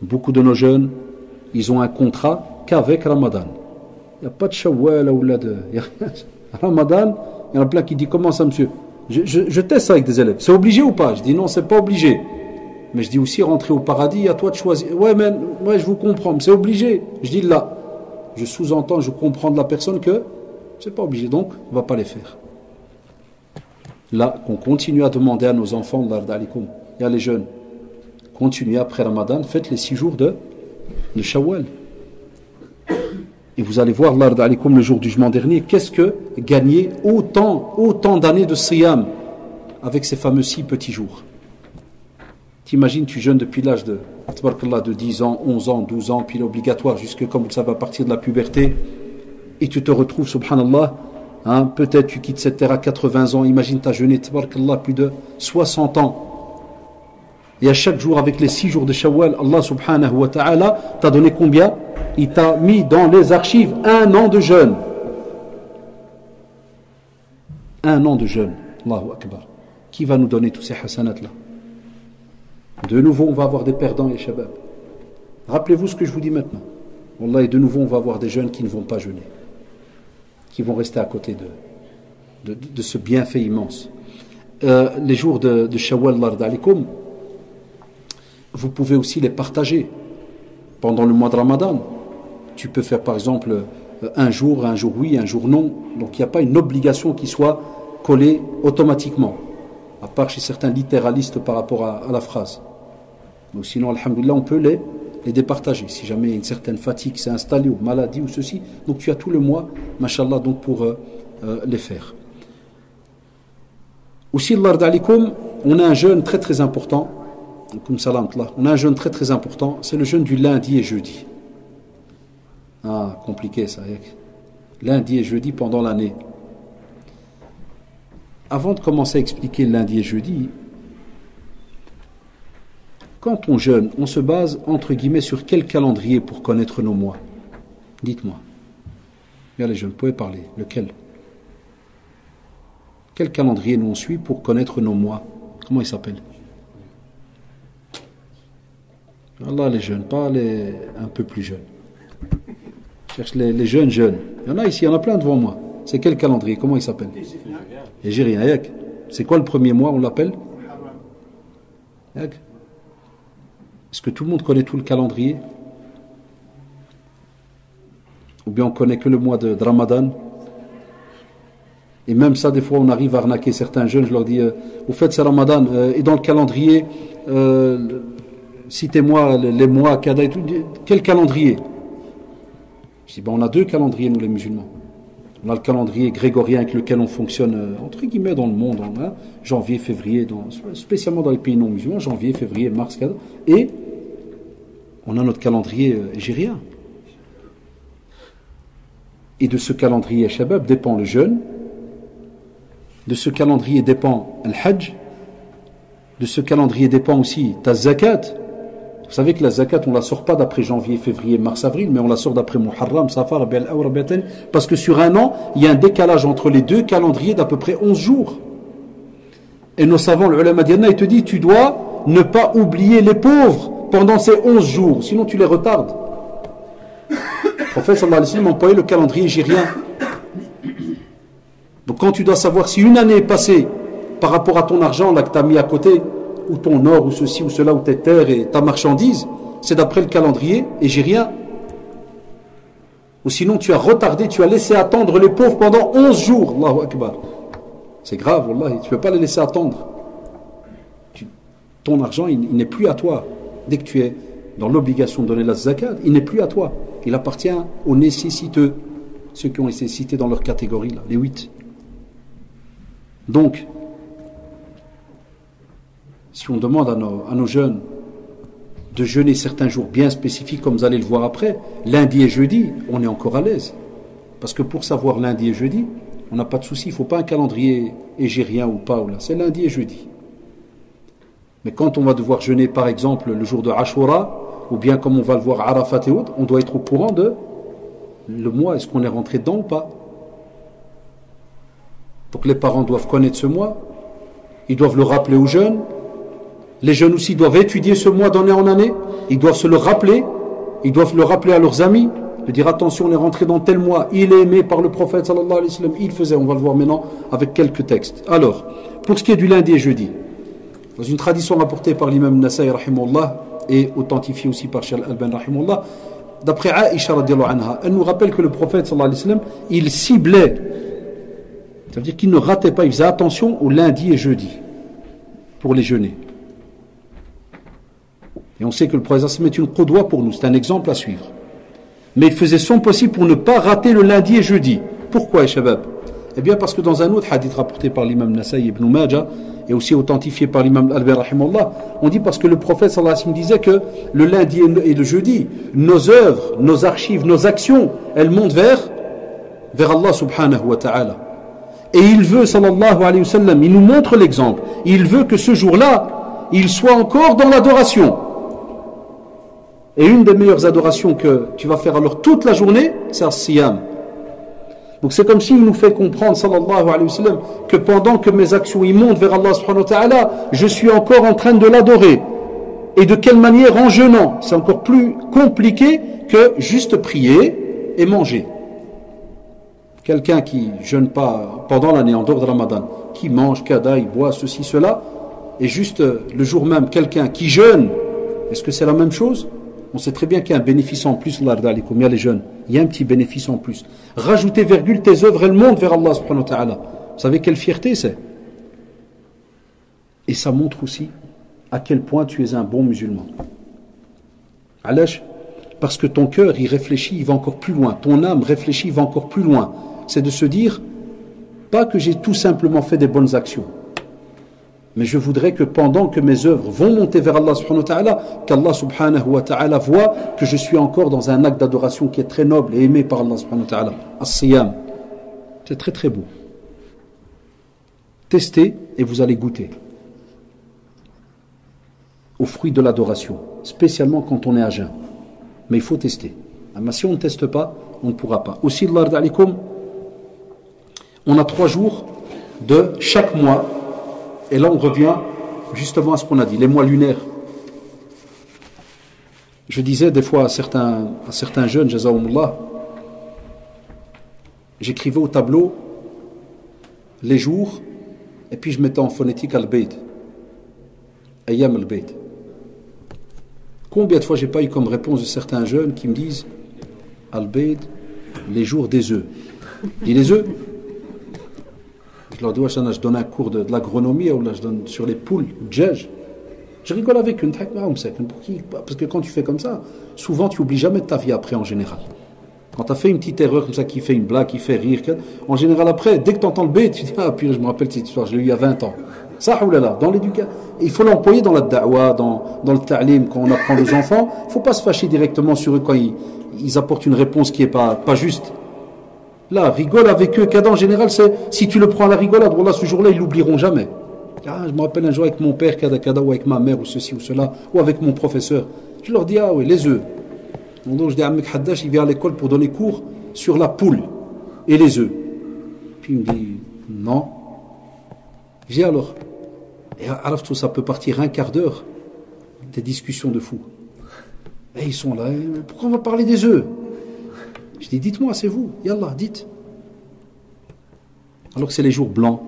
Beaucoup de nos jeunes, ils ont un contrat qu'avec Ramadan. Il n'y a pas de Shawwal ou de. Ramadan, il y en a plein qui disent Comment ça, monsieur? Je, teste ça avec des élèves. C'est obligé ou pas? Je dis Non, c'est pas obligé. Mais je dis aussi rentrer au paradis, à toi de choisir. Ouais, mais je vous comprends, c'est obligé. Je dis là. Je sous-entends, je comprends de la personne que c'est pas obligé, donc on va pas les faire. Là, qu'on continue à demander à nos enfants, y a les jeunes, continuez après Ramadan, faites les six jours de, de Shawwal. Et vous allez voir, le jour du jugement dernier, qu'est-ce que gagner autant, autant d'années de Siyam avec ces fameux six petits jours. T'imagines, tu jeûnes depuis l'âge de, de 10 ans, 11 ans, 12 ans, puis obligatoire jusque, comme vous le savez, à partir de la puberté, et tu te retrouves, subhanallah, hein, peut-être tu quittes cette terre à 80 ans, imagine, tu as jeûné, plus de 60 ans. Et à chaque jour, avec les 6 jours de Shawwal, Allah subhanahu wa ta'ala t'a donné combien? Il t'a mis dans les archives un an de jeûne. Un an de jeûne. Allahu Akbar. Qui va nous donner tous ces hasanats-là? De nouveau, on va avoir des perdants et shabab. Rappelez-vous ce que je vous dis maintenant. Wallah, et de nouveau, on va avoir des jeunes qui ne vont pas jeûner, qui vont rester à côté de, de, ce bienfait immense. Euh, les jours de, de Shawwal, vous pouvez aussi les partager pendant le mois de Ramadan. Tu peux faire par exemple euh, un jour, un jour oui, un jour non. Donc il n'y a pas une obligation qui soit collée automatiquement à part chez certains littéralistes par rapport à, la phrase. Mais sinon, alhamdulillah, on peut les, les départager. Si jamais une certaine fatigue s'est installée ou maladie ou ceci, donc tu as tout le mois, mashallah, donc pour euh, euh, les faire. Aussi, on a un jeûne très très important. On a un jeûne très très important, c'est le jeûne du lundi et jeudi. Ah, compliqué ça. Lundi et jeudi pendant l'année avant de commencer à expliquer lundi et jeudi, quand on jeûne, on se base entre guillemets sur quel calendrier pour connaître nos mois? Dites-moi. Les jeunes, vous pouvez parler. Lequel? Quel calendrier nous on suit pour connaître nos mois? Comment il s'appelle? Allah les jeunes, pas les un peu plus jeunes. Je cherche les, les jeunes jeunes. Il y en a ici, il y en a plein devant moi. C'est quel calendrier? Comment il s'appelle? Rien. C'est quoi le premier mois, on l'appelle? Est-ce que tout le monde connaît tout le calendrier? Ou bien on connaît que le mois de, Ramadan? Et même ça, des fois, on arrive à arnaquer certains jeunes. Je leur dis, euh, au fait, c'est Ramadan. Euh, et dans le calendrier, euh, citez-moi les, mois, quel calendrier? Je dis, ben, on a deux calendriers, nous les musulmans. On a le calendrier grégorien avec lequel on fonctionne, euh, entre guillemets, dans le monde, hein, janvier, février, dans, spécialement dans les pays non musulmans, janvier, février, mars, et on a notre calendrier égérien. Euh, et de ce calendrier Shabab dépend le jeûne, de ce calendrier dépend le hajj, de ce calendrier dépend aussi ta zakat, vous savez que la zakat, on la sort pas d'après janvier, février, mars, avril, mais on la sort d'après Muharram, Safar, parce que sur un an, il y a un décalage entre les deux calendriers d'à peu près 11 jours. Et nos savants, le ulama il te dit, tu dois ne pas oublier les pauvres pendant ces 11 jours, sinon tu les retardes. Le prophète sallallahu alayhi wa sallam le calendrier gérien. Donc quand tu dois savoir si une année est passée par rapport à ton argent là que tu as mis à côté, ou ton or, ou ceci, ou cela, ou tes terres et ta marchandise, c'est d'après le calendrier, et j'ai rien. Ou sinon tu as retardé, tu as laissé attendre les pauvres pendant 11 jours. Allahu Akbar. C'est grave, Allah, tu ne peux pas les laisser attendre. ton argent, il, n'est plus à toi. Dès que tu es dans l'obligation de donner la zakat, il n'est plus à toi. Il appartient aux nécessiteux, ceux qui ont été cités dans leur catégorie, là, les huit. Donc, si on demande à nos, jeunes de jeûner certains jours bien spécifiques, comme vous allez le voir après, lundi et jeudi, on est encore à l'aise. Parce que pour savoir lundi et jeudi, on n'a pas de souci, il ne faut pas un calendrier égérien ou pas, c'est lundi et jeudi. Mais quand on va devoir jeûner, par exemple, le jour de Ashura, ou bien comme on va le voir Arafat et autres, on doit être au courant de le mois, est-ce qu'on est rentré dedans ou pas. Donc les parents doivent connaître ce mois, ils doivent le rappeler aux jeunes, les jeunes aussi doivent étudier ce mois d'année en année. Ils doivent se le rappeler. Ils doivent le rappeler à leurs amis. De dire attention, on est rentré dans tel mois. Il est aimé par le prophète sallallahu alayhi wa sallam. Il faisait, on va le voir maintenant avec quelques textes. Alors, pour ce qui est du lundi et jeudi. Dans une tradition rapportée par l'imam Nasai et authentifiée aussi par Shal Alban d'après Aisha anha, elle nous rappelle que le prophète sallallahu alayhi wa sallam, il ciblait, ça veut dire qu'il ne ratait pas, il faisait attention au lundi et jeudi pour les jeûner. Et on sait que le prophète est une qudwa pour nous, c'est un exemple à suivre. Mais il faisait son possible pour ne pas rater le lundi et jeudi. Pourquoi, Shabab Eh bien, parce que dans un autre hadith rapporté par l'imam Nasai ibn Majah, et aussi authentifié par l'imam Albert on dit parce que le prophète sallallahu alayhi wa disait que le lundi et le jeudi, nos œuvres, nos archives, nos actions, elles montent vers, vers Allah subhanahu wa ta'ala. Et il veut, sallallahu alayhi wa sallam, il nous montre l'exemple, il veut que ce jour-là, il soit encore dans l'adoration. Et une des meilleures adorations que tu vas faire alors toute la journée, c'est siyam. Donc c'est comme s'il nous fait comprendre, sallallahu alayhi wa sallam, que pendant que mes actions y montent vers Allah subhanahu wa ta'ala, je suis encore en train de l'adorer. Et de quelle manière En jeûnant. C'est encore plus compliqué que juste prier et manger. Quelqu'un qui jeûne pas pendant l'année, en dehors de Ramadan, qui mange, il boit ceci, cela, et juste le jour même, quelqu'un qui jeûne, est-ce que c'est la même chose? On sait très bien qu'il y a un bénéfice en plus, il y a les jeunes. Il y a un petit bénéfice en plus. Rajouter virgule, tes œuvres, elles montent vers Allah subhanahu wa ta'ala. Vous savez quelle fierté c'est? Et ça montre aussi à quel point tu es un bon musulman. Alash, parce que ton cœur, il réfléchit, il va encore plus loin. Ton âme réfléchit, il va encore plus loin. C'est de se dire, pas que j'ai tout simplement fait des bonnes actions mais je voudrais que pendant que mes œuvres vont monter vers Allah subhanahu wa ta'ala, qu'Allah subhanahu wa ta'ala voit que je suis encore dans un acte d'adoration qui est très noble et aimé par Allah subhanahu wa ta'ala. As-siyam. C'est très très beau. Testez et vous allez goûter au fruit de l'adoration, spécialement quand on est à jeun. Mais il faut tester. Ah, mais si on ne teste pas, on ne pourra pas. Aussi, on a trois jours de chaque mois et là, on revient justement à ce qu'on a dit, les mois lunaires. Je disais des fois à certains, à certains jeunes, j'écrivais au tableau les jours, et puis je mettais en phonétique al-Bayd. Ayam al-Bayd. Combien de fois j'ai pas eu comme réponse de certains jeunes qui me disent al-Bayd, les jours des œufs. Dit les œufs je je donne un cours de, l'agronomie ou là, je donne sur les poules. Je rigole avec une Parce que quand tu fais comme ça, souvent tu oublies jamais ta vie après en général. Quand tu as fait une petite erreur comme ça qui fait une blague, qui fait rire, en général après, dès que tu entends le B, tu dis Ah, puis je me rappelle cette histoire, je l'ai eu il y a 20 ans. Ça, là, dans l'éducation. Il faut l'employer dans la da'wa, dans, le ta'lim, quand on apprend aux enfants. Il ne faut pas se fâcher directement sur eux quand ils, apportent une réponse qui n'est pas juste. Là, rigole avec eux. Kada en général, c'est si tu le prends à la rigolade, voilà, ce jour-là, ils l'oublieront jamais. Ah, je me rappelle un jour avec mon père, kada, kada, ou avec ma mère, ou ceci ou cela, ou avec mon professeur. Je leur dis, ah oui, les œufs. Donc je dis à Mek Haddash, il vient à l'école pour donner cours sur la poule et les œufs. Puis il me dit, non. J'ai alors. Et alors, ça peut partir un quart d'heure. Des discussions de fous. Et ils sont là. Pourquoi on va parler des œufs? Je dis, dites-moi, c'est vous. Yallah, dites. Alors que c'est les jours blancs.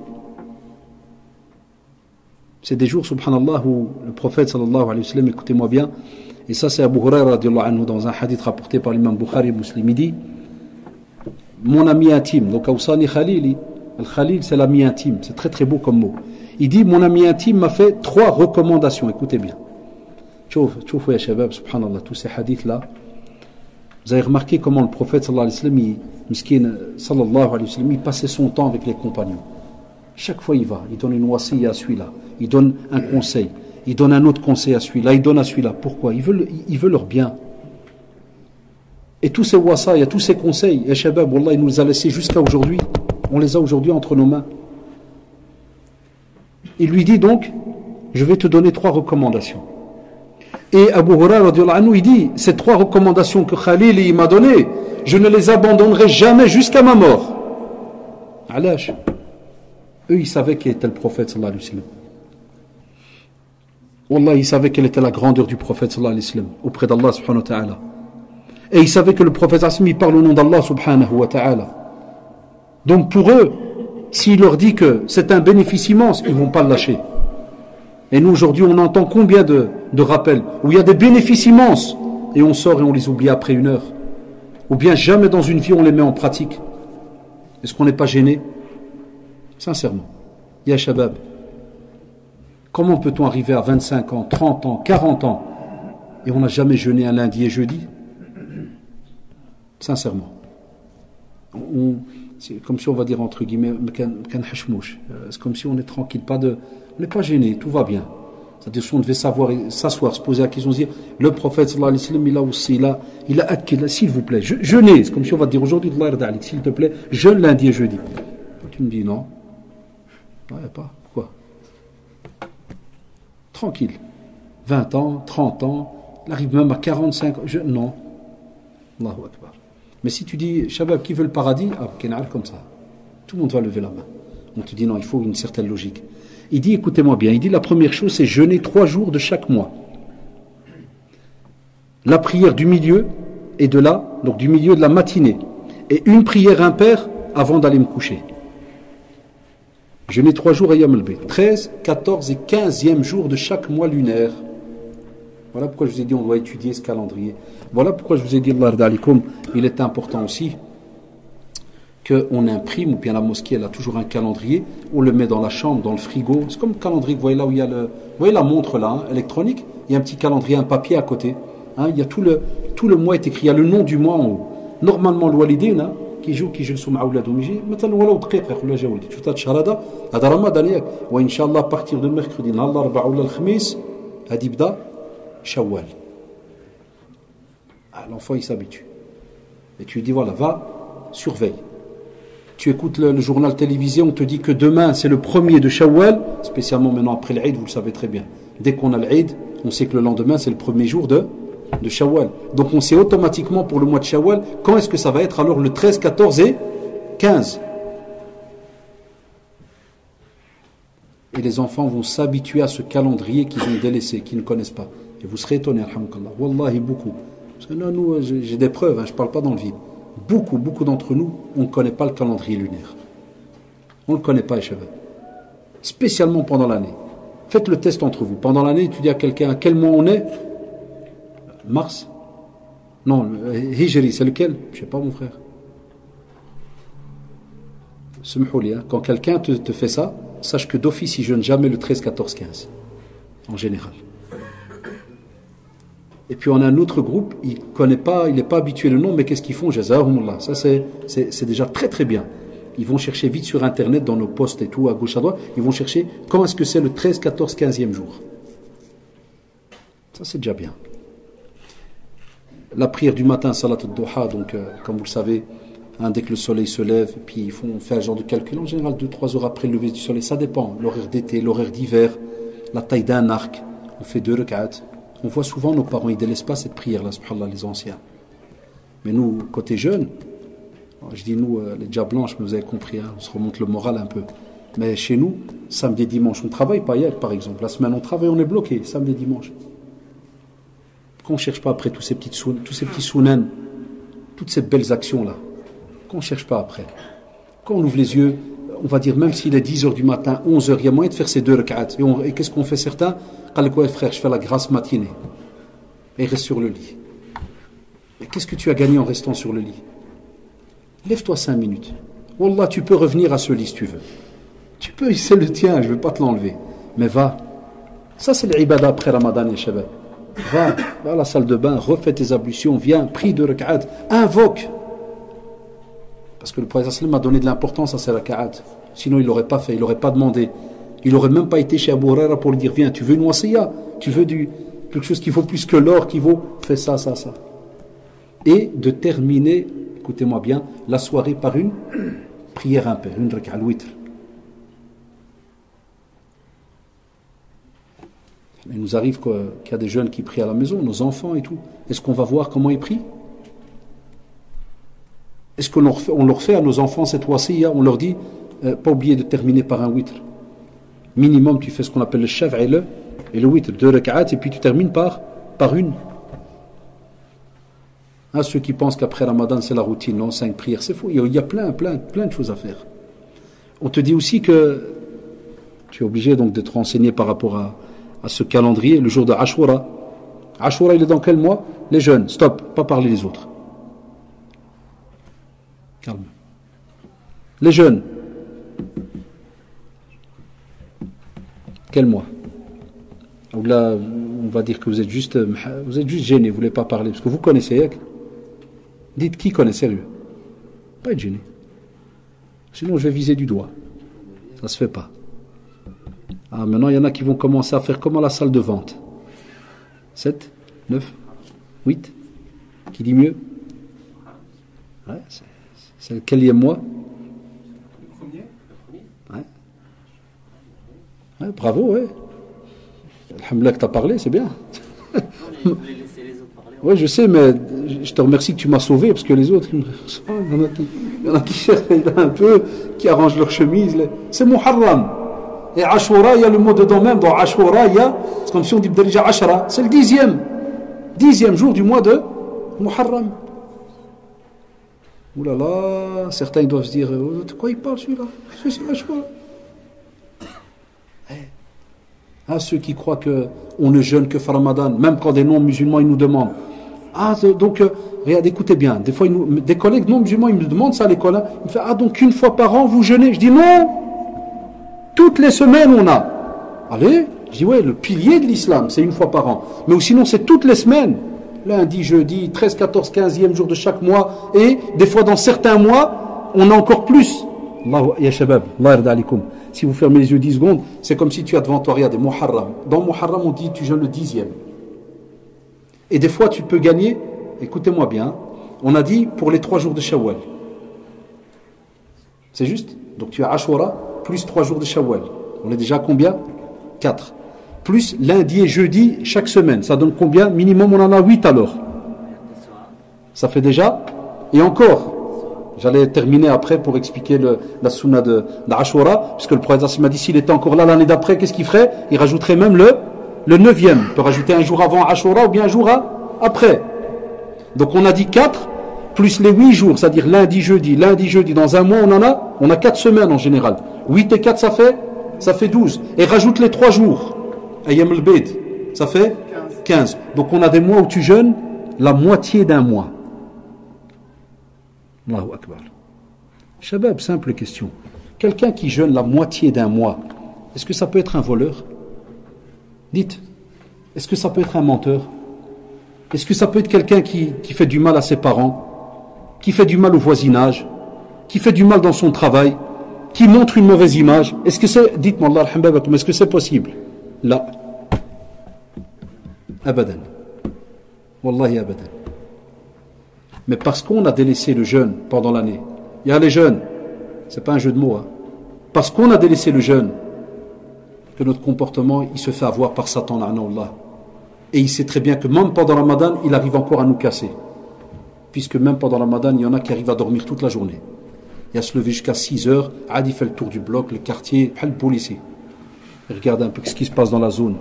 C'est des jours, subhanallah, où le prophète, sallallahu alayhi wa sallam, écoutez-moi bien, et ça c'est Abu Huraira, anhu, dans un hadith rapporté par l'imam Bukhari Muslim, il dit, mon ami intime, donc Khalili, Al-Khalil c'est l'ami intime, c'est très très beau comme mot. Il dit, mon ami intime m'a fait trois recommandations, écoutez bien. Tchouf, tchouf, ya subhanallah, tous ces hadiths-là, vous avez remarqué comment le prophète sallallahu alayhi wa sallam, il, passait son temps avec les compagnons. Chaque fois il va, il donne une wasiya à celui-là, il donne un conseil, il donne un autre conseil à celui-là, il donne à celui-là. Pourquoi? Il veut, leur bien. Et tous ces wasayas, tous ces conseils, et Shabab, il nous les a laissés jusqu'à aujourd'hui. On les a aujourd'hui entre nos mains. Il lui dit donc, je vais te donner trois recommandations. Et Abu Huraira, il dit Ces trois recommandations que Khalil m'a données, je ne les abandonnerai jamais jusqu'à ma mort. Alash. Eux, ils savaient qui était le prophète sallallahu alayhi wa sallam. Wallah, ils savaient quelle était la grandeur du prophète auprès d'Allah subhanahu wa ta'ala. Et ils savaient que le prophète sallallahu parle au nom d'Allah subhanahu wa ta'ala. Donc pour eux, s'il leur dit que c'est un bénéfice immense, ils ne vont pas le lâcher. Et nous aujourd'hui, on entend combien de, de rappels où il y a des bénéfices immenses et on sort et on les oublie après une heure. Ou bien jamais dans une vie on les met en pratique. Est-ce qu'on n'est pas gêné? Sincèrement. Ya Shabab, comment peut-on arriver à 25 ans, 30 ans, 40 ans et on n'a jamais jeûné un lundi et jeudi? Sincèrement. C'est comme si on va dire entre guillemets, c'est comme si on est tranquille, pas de, on n'est pas gêné, tout va bien. C'est-à-dire on devait savoir s'asseoir, se poser la question, se dire, le prophète sallallahu alayhi il a aussi, il a, il a s'il vous plaît, jeûnez, c'est comme si on va dire aujourd'hui, s'il te plaît, jeûne lundi et jeudi. Tu me dis non. Ouais, pas. Pourquoi Tranquille. 20 ans, 30 ans, il arrive même à 45 ans. Je, non. Allahu Akbar. Mais si tu dis, Shabab, qui veut le paradis? Ah, comme ça. Tout le monde va lever la main. On te dit non, il faut une certaine logique. Il dit, écoutez-moi bien, il dit la première chose, c'est jeûner trois jours de chaque mois. La prière du milieu et de là, donc du milieu de la matinée. Et une prière impaire avant d'aller me coucher. Jeûner trois jours à Yom 13, 14 et 15e jour de chaque mois lunaire. Voilà pourquoi je vous ai dit on doit étudier ce calendrier. Voilà pourquoi je vous ai dit, il est important aussi qu'on imprime, ou bien la mosquée, elle a toujours un calendrier, on le met dans la chambre, dans le frigo. C'est comme le calendrier, vous voyez là où il y a le. Vous voyez la montre là, hein, électronique Il y a un petit calendrier, un papier à côté. Hein, il y a tout le, tout le mois est écrit, il y a le nom du mois en haut. Normalement, le walidin, كيجيو كيجلسوا مع ولادهم يجي مثلا ولو دقيقه يقول له جا ولدي شفت هذا الشهر هذا هذا رمضان ياك وان شاء الله بارتيغ دو ميركودي نهار الاربعاء ولا الخميس هذه يبدا شوال l'enfant il s'habitue et tu lui dis voilà va surveille tu écoutes le, journal télévisé, on te dit que demain c'est le premier de Shawwal, spécialement maintenant après l'Aïd, vous le savez très bien. Dès qu'on a l'Aïd, on sait que le lendemain c'est le premier jour de, de Shawwal. Donc on sait automatiquement pour le mois de Shawwal quand est-ce que ça va être alors le 13, 14 et 15. Et les enfants vont s'habituer à ce calendrier qu'ils ont délaissé, qu'ils ne connaissent pas. Et vous serez étonnés, alhamdulillah. Wallahi, beaucoup. Parce que nous, j'ai des preuves, hein, je ne parle pas dans le vide. Beaucoup, beaucoup d'entre nous, on ne connaît pas le calendrier lunaire. On ne le connaît pas, cheveux. Spécialement pendant l'année. Faites le test entre vous. Pendant l'année, tu dis à quelqu'un à quel mois on est Mars Non, Hijri, c'est lequel? Je ne sais pas, mon frère. Hein. Quand quelqu'un te, te, fait ça, sache que d'office, il jeûne jamais le 13, 14, 15. En général. Et puis on a un autre groupe, il connaît pas, il n'est pas habitué le nom, mais qu'est-ce qu'ils font? Ça, c'est déjà très très bien. Ils vont chercher vite sur Internet, dans nos postes et tout, à gauche à droite, ils vont chercher quand est-ce que c'est le 13, 14, 15e jour. Ça, c'est déjà bien la prière du matin, salat al-duha, donc euh, comme vous le savez, hein, dès que le soleil se lève, puis ils font, on fait un genre de calcul, en général 2-3 heures après le lever du soleil, ça dépend, l'horaire d'été, l'horaire d'hiver, la taille d'un arc, on fait deux recats. On voit souvent nos parents, ils ne délaissent pas cette prière-là, subhanallah, les anciens. Mais nous, côté jeunes, je dis nous, euh, les diables blanches, mais vous avez compris, hein, on se remonte le moral un peu. Mais chez nous, samedi dimanche, on travaille pas hier, par exemple. La semaine, on travaille, on est bloqué, samedi et dimanche. Qu'on ne cherche pas après tous ces petits tous ces petits sounen, toutes ces belles actions-là? Qu'on ne cherche pas après? Quand on ouvre les yeux, on va dire, même s'il est 10h du matin, 11h, il y a moyen de faire ces deux rak'at. Et, et qu'est-ce qu'on fait certains? Quoi, frère, je fais la grâce matinée. Et reste sur le lit. Mais qu'est-ce que tu as gagné en restant sur le lit? Lève-toi cinq minutes. Wallah, tu peux revenir à ce lit si tu veux. Tu peux, c'est le tien, je ne vais pas te l'enlever. Mais va. Ça, c'est l'ibada après Ramadan, et Shabbat. Va, va à la salle de bain, refais tes ablutions, viens, prie de rak'at, invoque. Parce que le prophète m'a donné de l'importance à ces rak'at. Sinon, il l'aurait pas fait, il n'aurait pas demandé. Il n'aurait même pas été chez Abu Huraira pour lui dire Viens, tu veux une wasiya Tu veux du, quelque chose qui vaut plus que l'or, qui vaut Fais ça, ça, ça. Et de terminer, écoutez-moi bien, la soirée par une prière impaire, une rak'at witr. Il nous arrive qu'il y a des jeunes qui prient à la maison, nos enfants et tout. Est-ce qu'on va voir comment ils prient? Est-ce qu'on leur, on leur fait à nos enfants cette wasiya On leur dit, euh, pas oublier de terminer par un witr? Minimum, tu fais ce qu'on appelle le chef et le, et le witr, deux rak'at, et puis tu termines par, par une. À ceux qui pensent qu'après Ramadan c'est la routine, non, cinq prières, c'est faux. Il y a plein, plein, plein de choses à faire. On te dit aussi que tu es obligé donc d'être renseigné par rapport à, à ce calendrier, le jour de Ashura. Ashura, il est dans quel mois? Les jeunes, stop, pas parler les autres. Calme. Les jeunes. Quel mois? Là, on va dire que vous êtes juste, vous êtes juste gêné, vous ne voulez pas parler, parce que vous connaissez. Dites qui connaît sérieux Pas être gêné. Sinon, je vais viser du doigt. Ça se fait pas. Ah, maintenant, il y en a qui vont commencer à faire comme à la salle de vente. 7, 9, 8 Qui dit mieux? Ouais, C'est le quatrième mois Le premier ouais. Bravo, ouais. Alhamdulillah que tu as parlé, c'est bien. Oui, je sais, mais je te remercie que tu m'as sauvé, parce que les autres, il y en a qui, il y en a qui cherchent un peu, qui arrangent leur chemise. C'est Muharram. Et Ashura, il y a le mot dedans même. Dans Ashura, il y a, c'est comme si on dit déjà Ashara. C'est le dixième. Dixième jour du mois de Muharram. Ouh là là, certains doivent se dire, oh, de quoi il parle celui-là? C'est Ashura. À ceux qui croient qu'on ne jeûne que Ramadan, même quand des non-musulmans ils nous demandent. Ah, donc, euh, regardez, écoutez bien, des fois, des collègues non-musulmans, ils me demandent ça à l'école. Hein. Ils me font, ah, donc une fois par an, vous jeûnez? Je dis non Toutes les semaines, on a. Allez? Je dis, ouais, le pilier de l'islam, c'est une fois par an. Mais sinon, c'est toutes les semaines. Lundi, jeudi, 13, 14, 15e jour de chaque mois. Et des fois, dans certains mois, on a encore plus. Si vous fermez les yeux 10 secondes, c'est comme si tu as devant toi, des Muharram. Dans Muharram, on dit tu jeûnes le dixième. Et des fois, tu peux gagner, écoutez-moi bien, on a dit pour les trois jours de Shawwal. C'est juste? Donc tu as Ashura plus trois jours de Shawwal. On est déjà combien? 4. Plus lundi et jeudi chaque semaine. Ça donne combien? Minimum, on en a 8 alors. Ça fait déjà? Et encore, J'allais terminer après pour expliquer le, la sunna de, puisque le prophète m'a dit s'il était encore là l'année d'après, qu'est-ce qu'il ferait? Il rajouterait même le, le neuvième. Il peut rajouter un jour avant Ashura ou bien un jour après. Donc on a dit quatre, plus les huit jours, c'est-à-dire lundi, jeudi, lundi, jeudi. Dans un mois, on en a, on a quatre semaines en général. Huit et quatre, ça fait, ça fait douze. Et rajoute les trois jours. Ayam al ça fait quinze. Donc on a des mois où tu jeûnes la moitié d'un mois. Allahu Akbar. Simple question. Quelqu'un qui jeûne la moitié d'un mois, est-ce que ça peut être un voleur? Dites, est-ce que ça peut être un menteur? Est-ce que ça peut être quelqu'un qui, qui, fait du mal à ses parents Qui fait du mal au voisinage Qui fait du mal dans son travail Qui montre une mauvaise image? Est-ce que c'est, dites-moi Allah, est-ce que c'est possible? Là. Abadan. Wallahi abadan mais parce qu'on a délaissé le jeûne pendant l'année. Il y a les jeunes, c'est pas un jeu de mots, hein. parce qu'on a délaissé le jeûne, que notre comportement il se fait avoir par Satan, Allah. Et il sait très bien que même pendant Ramadan, il arrive encore à nous casser. Puisque même pendant Ramadan, il y en a qui arrivent à dormir toute la journée. Il y a se lever jusqu'à 6 heures, Adi fait le tour du bloc, le quartier, le policier. Regarde un peu ce qui se passe dans la zone.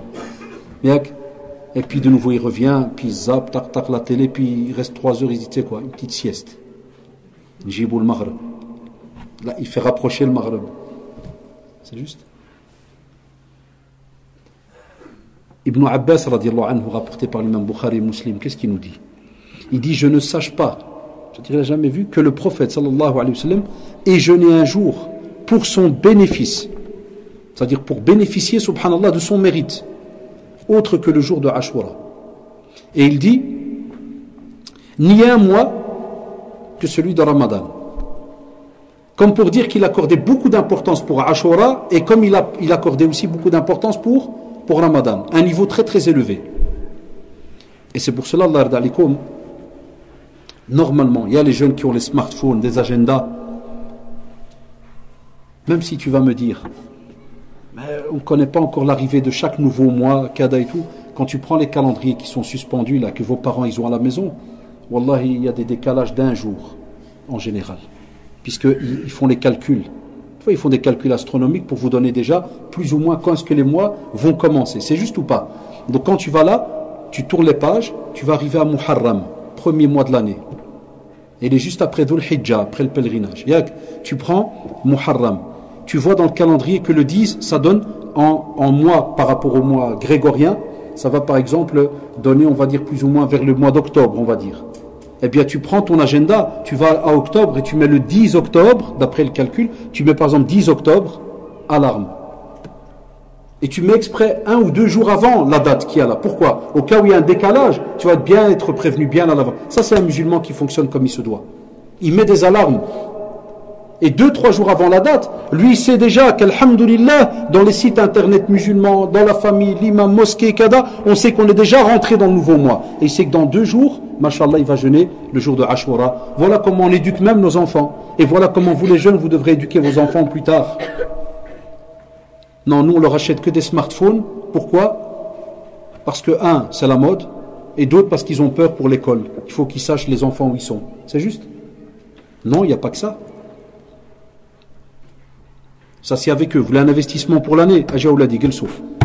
Et puis de nouveau il revient, puis il zappe, tac tac la télé, puis il reste trois heures, il dit, quoi, une petite sieste. Jibou le maghreb. Là, il fait rapprocher le maghreb. C'est juste. Ibn Abbas, radiallahu anhu, rapporté par l'imam Bukhari Muslim, qu'est-ce qu'il nous dit? Il dit, je ne sache pas, je n'ai jamais vu, que le prophète, sallallahu alayhi jeûné un jour pour son bénéfice. C'est-à-dire pour bénéficier, subhanallah, de son mérite autre que le jour de Ashura. Et il dit, ni un mois que celui de Ramadan. Comme pour dire qu'il accordait beaucoup d'importance pour Ashura et comme il, a, il accordait aussi beaucoup d'importance pour, Ramadan. Un niveau très très élevé. Et c'est pour cela, Allah normalement, il y a les jeunes qui ont les smartphones, des agendas. Même si tu vas me dire, on ne connaît pas encore l'arrivée de chaque nouveau mois, Kada et tout. Quand tu prends les calendriers qui sont suspendus, là, que vos parents ils ont à la maison, Wallahi, il y a des décalages d'un jour, en général. Puisqu'ils ils font les calculs. Ils font des calculs astronomiques pour vous donner déjà plus ou moins quand est-ce que les mois vont commencer. C'est juste ou pas? Donc quand tu vas là, tu tournes les pages, tu vas arriver à Muharram, premier mois de l'année. Il est juste après Dhul Hijjah, après le pèlerinage. Tu prends Muharram, tu vois dans le calendrier que le 10, ça donne en, mois par rapport au mois grégorien, ça va par exemple donner, on va dire, plus ou moins vers le mois d'octobre, on va dire. Eh bien, tu prends ton agenda, tu vas à octobre et tu mets le 10 octobre, d'après le calcul, tu mets par exemple 10 octobre, alarme. Et tu mets exprès un ou deux jours avant la date qui y a là. Pourquoi? Au cas où il y a un décalage, tu vas bien être prévenu bien à l'avant. Ça, c'est un musulman qui fonctionne comme il se doit. Il met des alarmes. Et deux, trois jours avant la date, lui il sait déjà qu'Alhamdulillah, dans les sites internet musulmans, dans la famille, l'imam, mosquée, kada, on sait qu'on est déjà rentré dans le nouveau mois. Et il sait que dans deux jours, mashallah, il va jeûner le jour de Ashura. Voilà comment on éduque même nos enfants. Et voilà comment vous les jeunes, vous devrez éduquer vos enfants plus tard. Non, nous on leur achète que des smartphones. Pourquoi? Parce que, un, c'est la mode, et d'autres parce qu'ils ont peur pour l'école. Il faut qu'ils sachent les enfants où ils sont. C'est juste? Non, il n'y a pas que ça. Ça, c'est avec eux. Vous voulez un investissement pour l'année? Dit,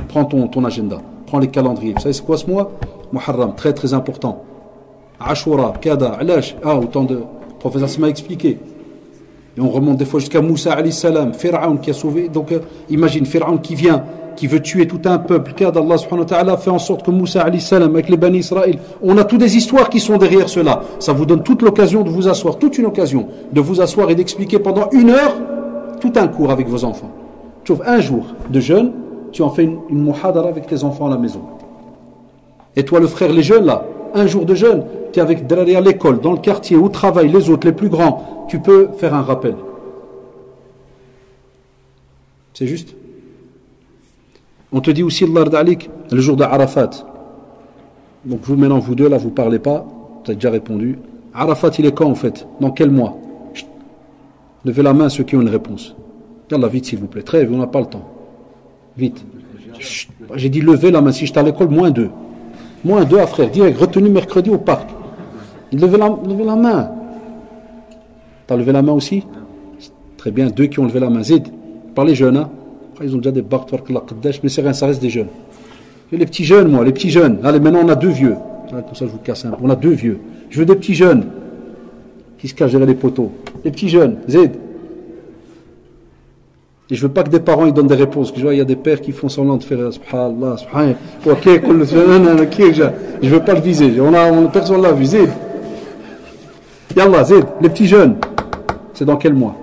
Prends ton, ton agenda. Prends les calendriers. Vous savez, c'est quoi ce mois? Muharram, très très important. Ashura, Kada, Alash. Ah, autant de. Le professeur expliqué. Et on remonte des fois jusqu'à Moussa alayhi salam, Pharaon qui a sauvé. Donc euh, imagine Pharaon qui vient, qui veut tuer tout un peuple. Car Allah subhanahu wa ta'ala fait en sorte que Moussa alayhi salam avec les Bani Israël, on a toutes des histoires qui sont derrière cela. Ça vous donne toute l'occasion de vous asseoir, toute une occasion de vous asseoir et d'expliquer pendant une heure tout un cours avec vos enfants. Tu trouves un jour de jeûne, tu en fais une, une muhadara avec tes enfants à la maison. Et toi le frère, les jeunes là, un jour de jeûne, tu es avec derrière l'école, dans le quartier, où travaillent les autres, les plus grands, tu peux faire un rappel. C'est juste On te dit aussi, le jour de Arafat. Donc vous maintenant, vous deux, là, vous parlez pas, tu as déjà répondu. Arafat, il est quand en fait? Dans quel mois? Levez la main ceux qui ont une réponse. Yallah, vite s'il vous plaît. Très on n'a pas le temps. Vite. J'ai dit levez la main. Si j'étais à l'école, moins deux. Moins deux à frère. Direct, retenu mercredi au parc. Levez la, levez la main. T'as levé la main aussi? Très bien, deux qui ont levé la main. Zid, par les jeunes, hein Ils ont déjà des barques, mais c'est rien, ça reste des jeunes. Et les petits jeunes, moi, les petits jeunes. Allez, maintenant on a deux vieux. Comme ça, je vous casse un peu. On a deux vieux. Je veux des petits jeunes qui se cachent les poteaux. Les petits jeunes, Zid. Et je veux pas que des parents ils donnent des réponses. Je vois, il y a des pères qui font semblant de faire subhanallah, subhanallah. Je veux pas le viser. On a, on, personne l'a visé. Yallah, Zid, les petits jeunes. C'est dans quel mois?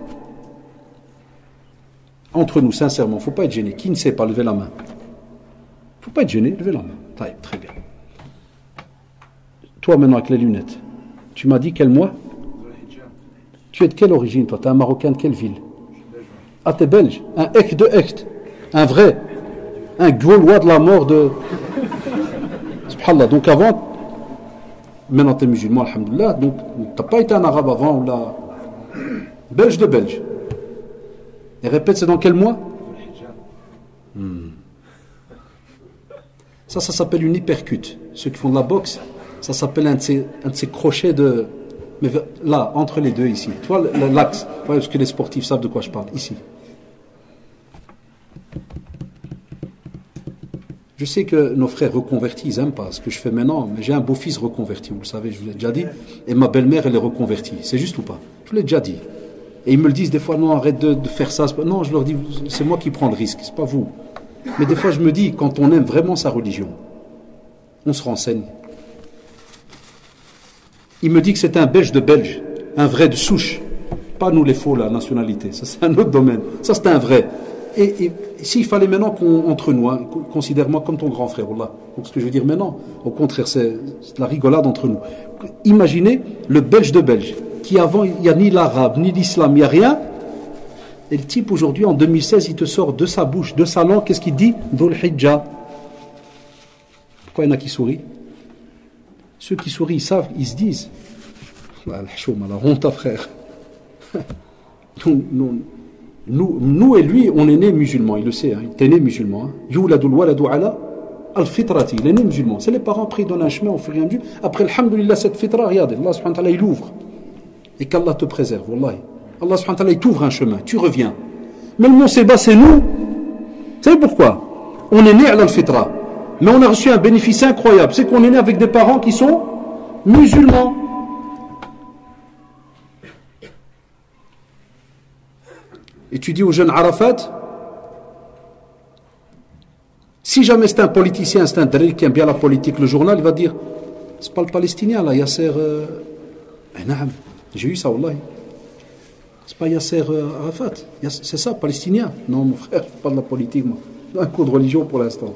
Entre nous, sincèrement, faut pas être gêné. Qui ne sait pas lever la main? Faut pas être gêné, lever la main. Très bien. Toi maintenant avec les lunettes, tu m'as dit quel mois? Tu es de quelle origine toi? Tu es un Marocain de quelle ville? Ah, tu es belge. Un Echt de Echt. Un vrai. Un Gaulois de la mort de. Subhanallah. Donc avant, Maintenant, tu es musulman, alhamdoulilah. Donc, tu n'as pas été un arabe avant ou là? Belge de belge. Et répète, c'est dans quel mois? Hmm. Ça, ça s'appelle une hypercute. Ceux qui font de la boxe, ça s'appelle un, de ces crochets de. Mais là, entre les deux ici. Tu vois l'axe Parce que les sportifs savent de quoi je parle? Ici. Je sais que nos frères reconvertis, ils n'aiment pas ce que je fais maintenant, mais j'ai un beau-fils reconverti, vous le savez, je vous l'ai déjà dit, et ma belle-mère, elle est reconvertie. C'est juste ou pas? Je vous l'ai déjà dit. Et ils me le disent des fois, non, arrête de, faire ça. Non, je leur dis, c'est moi qui prends le risque, c'est pas vous. Mais des fois, je me dis, quand on aime vraiment sa religion, on se renseigne. Il me dit que c'est un belge de belge, un vrai de souche. Pas nous les faux, la nationalité. Ça, c'est un autre domaine. Ça, c'est un vrai. Et, s'il fallait maintenant qu'on, entre nous, hein, considère-moi comme ton grand frère, Allah. Donc ce que je veux dire maintenant, au contraire, c'est, la rigolade entre nous. Imaginez le Belge de Belge, qui avant, il n'y a ni l'arabe, ni l'islam, il n'y a rien. Et le type aujourd'hui, en 2016, il te sort de sa bouche, de sa langue, qu'est-ce qu'il dit? Dhul Hijjah. Pourquoi il y en a qui sourient? Ceux qui sourient, ils savent, ils se disent. La honte à frère. Nous, nous et lui, on est né musulman, il le sait, hein, il est né musulman. Hein. al-fitrati, il est né musulman. C'est les parents pris dans un chemin au fur et à mesure. Après, alhamdulillah, cette fitra, regarde, Allah subhanahu wa ta'ala, il ouvre. Et qu'Allah te préserve, wallahi. Allah subhanahu wa ta'ala, il t'ouvre un chemin, tu reviens. Mais le mot c'est nous. Vous savez pourquoi? On est né à l'al-fitra. Mais on a reçu un bénéfice incroyable. C'est qu'on est né avec des parents qui sont musulmans. Et tu dis au jeune Arafat, Si jamais c'est un politicien, c'est un qui aime bien la politique, le journal, il va dire c'est pas le palestinien là, Yasser. Euh... Eh, j'ai eu ça. C'est pas Yasser euh, Arafat, c'est ça, palestinien. Non, mon frère, pas de la politique, moi. Un cours de religion pour l'instant.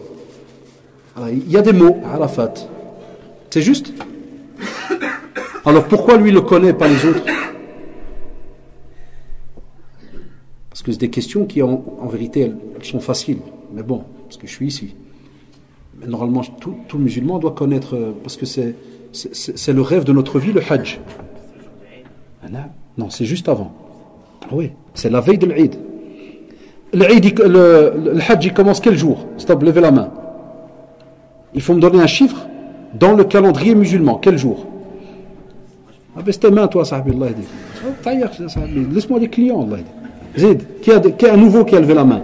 Il y a des mots, Arafat. C'est juste Alors pourquoi lui le connaît, pas les autres? Parce que c'est des questions qui, en, vérité, elles, sont faciles. Mais bon, parce que je suis ici. Mais normalement, tout, tout musulman doit connaître, euh, parce que c'est, c'est, le rêve de notre vie, le Hajj. Non, c'est juste avant. Ah oui, c'est la veille de l'Eid. Le, le, le, Hajj, il commence quel jour? Stop, levez la main. Il faut me donner un chiffre dans le calendrier musulman. Quel jour? Ah ben tes mains, toi, sahabi, Allah Laisse-moi des clients, Allah Zid, qui a, un nouveau qui a levé la main?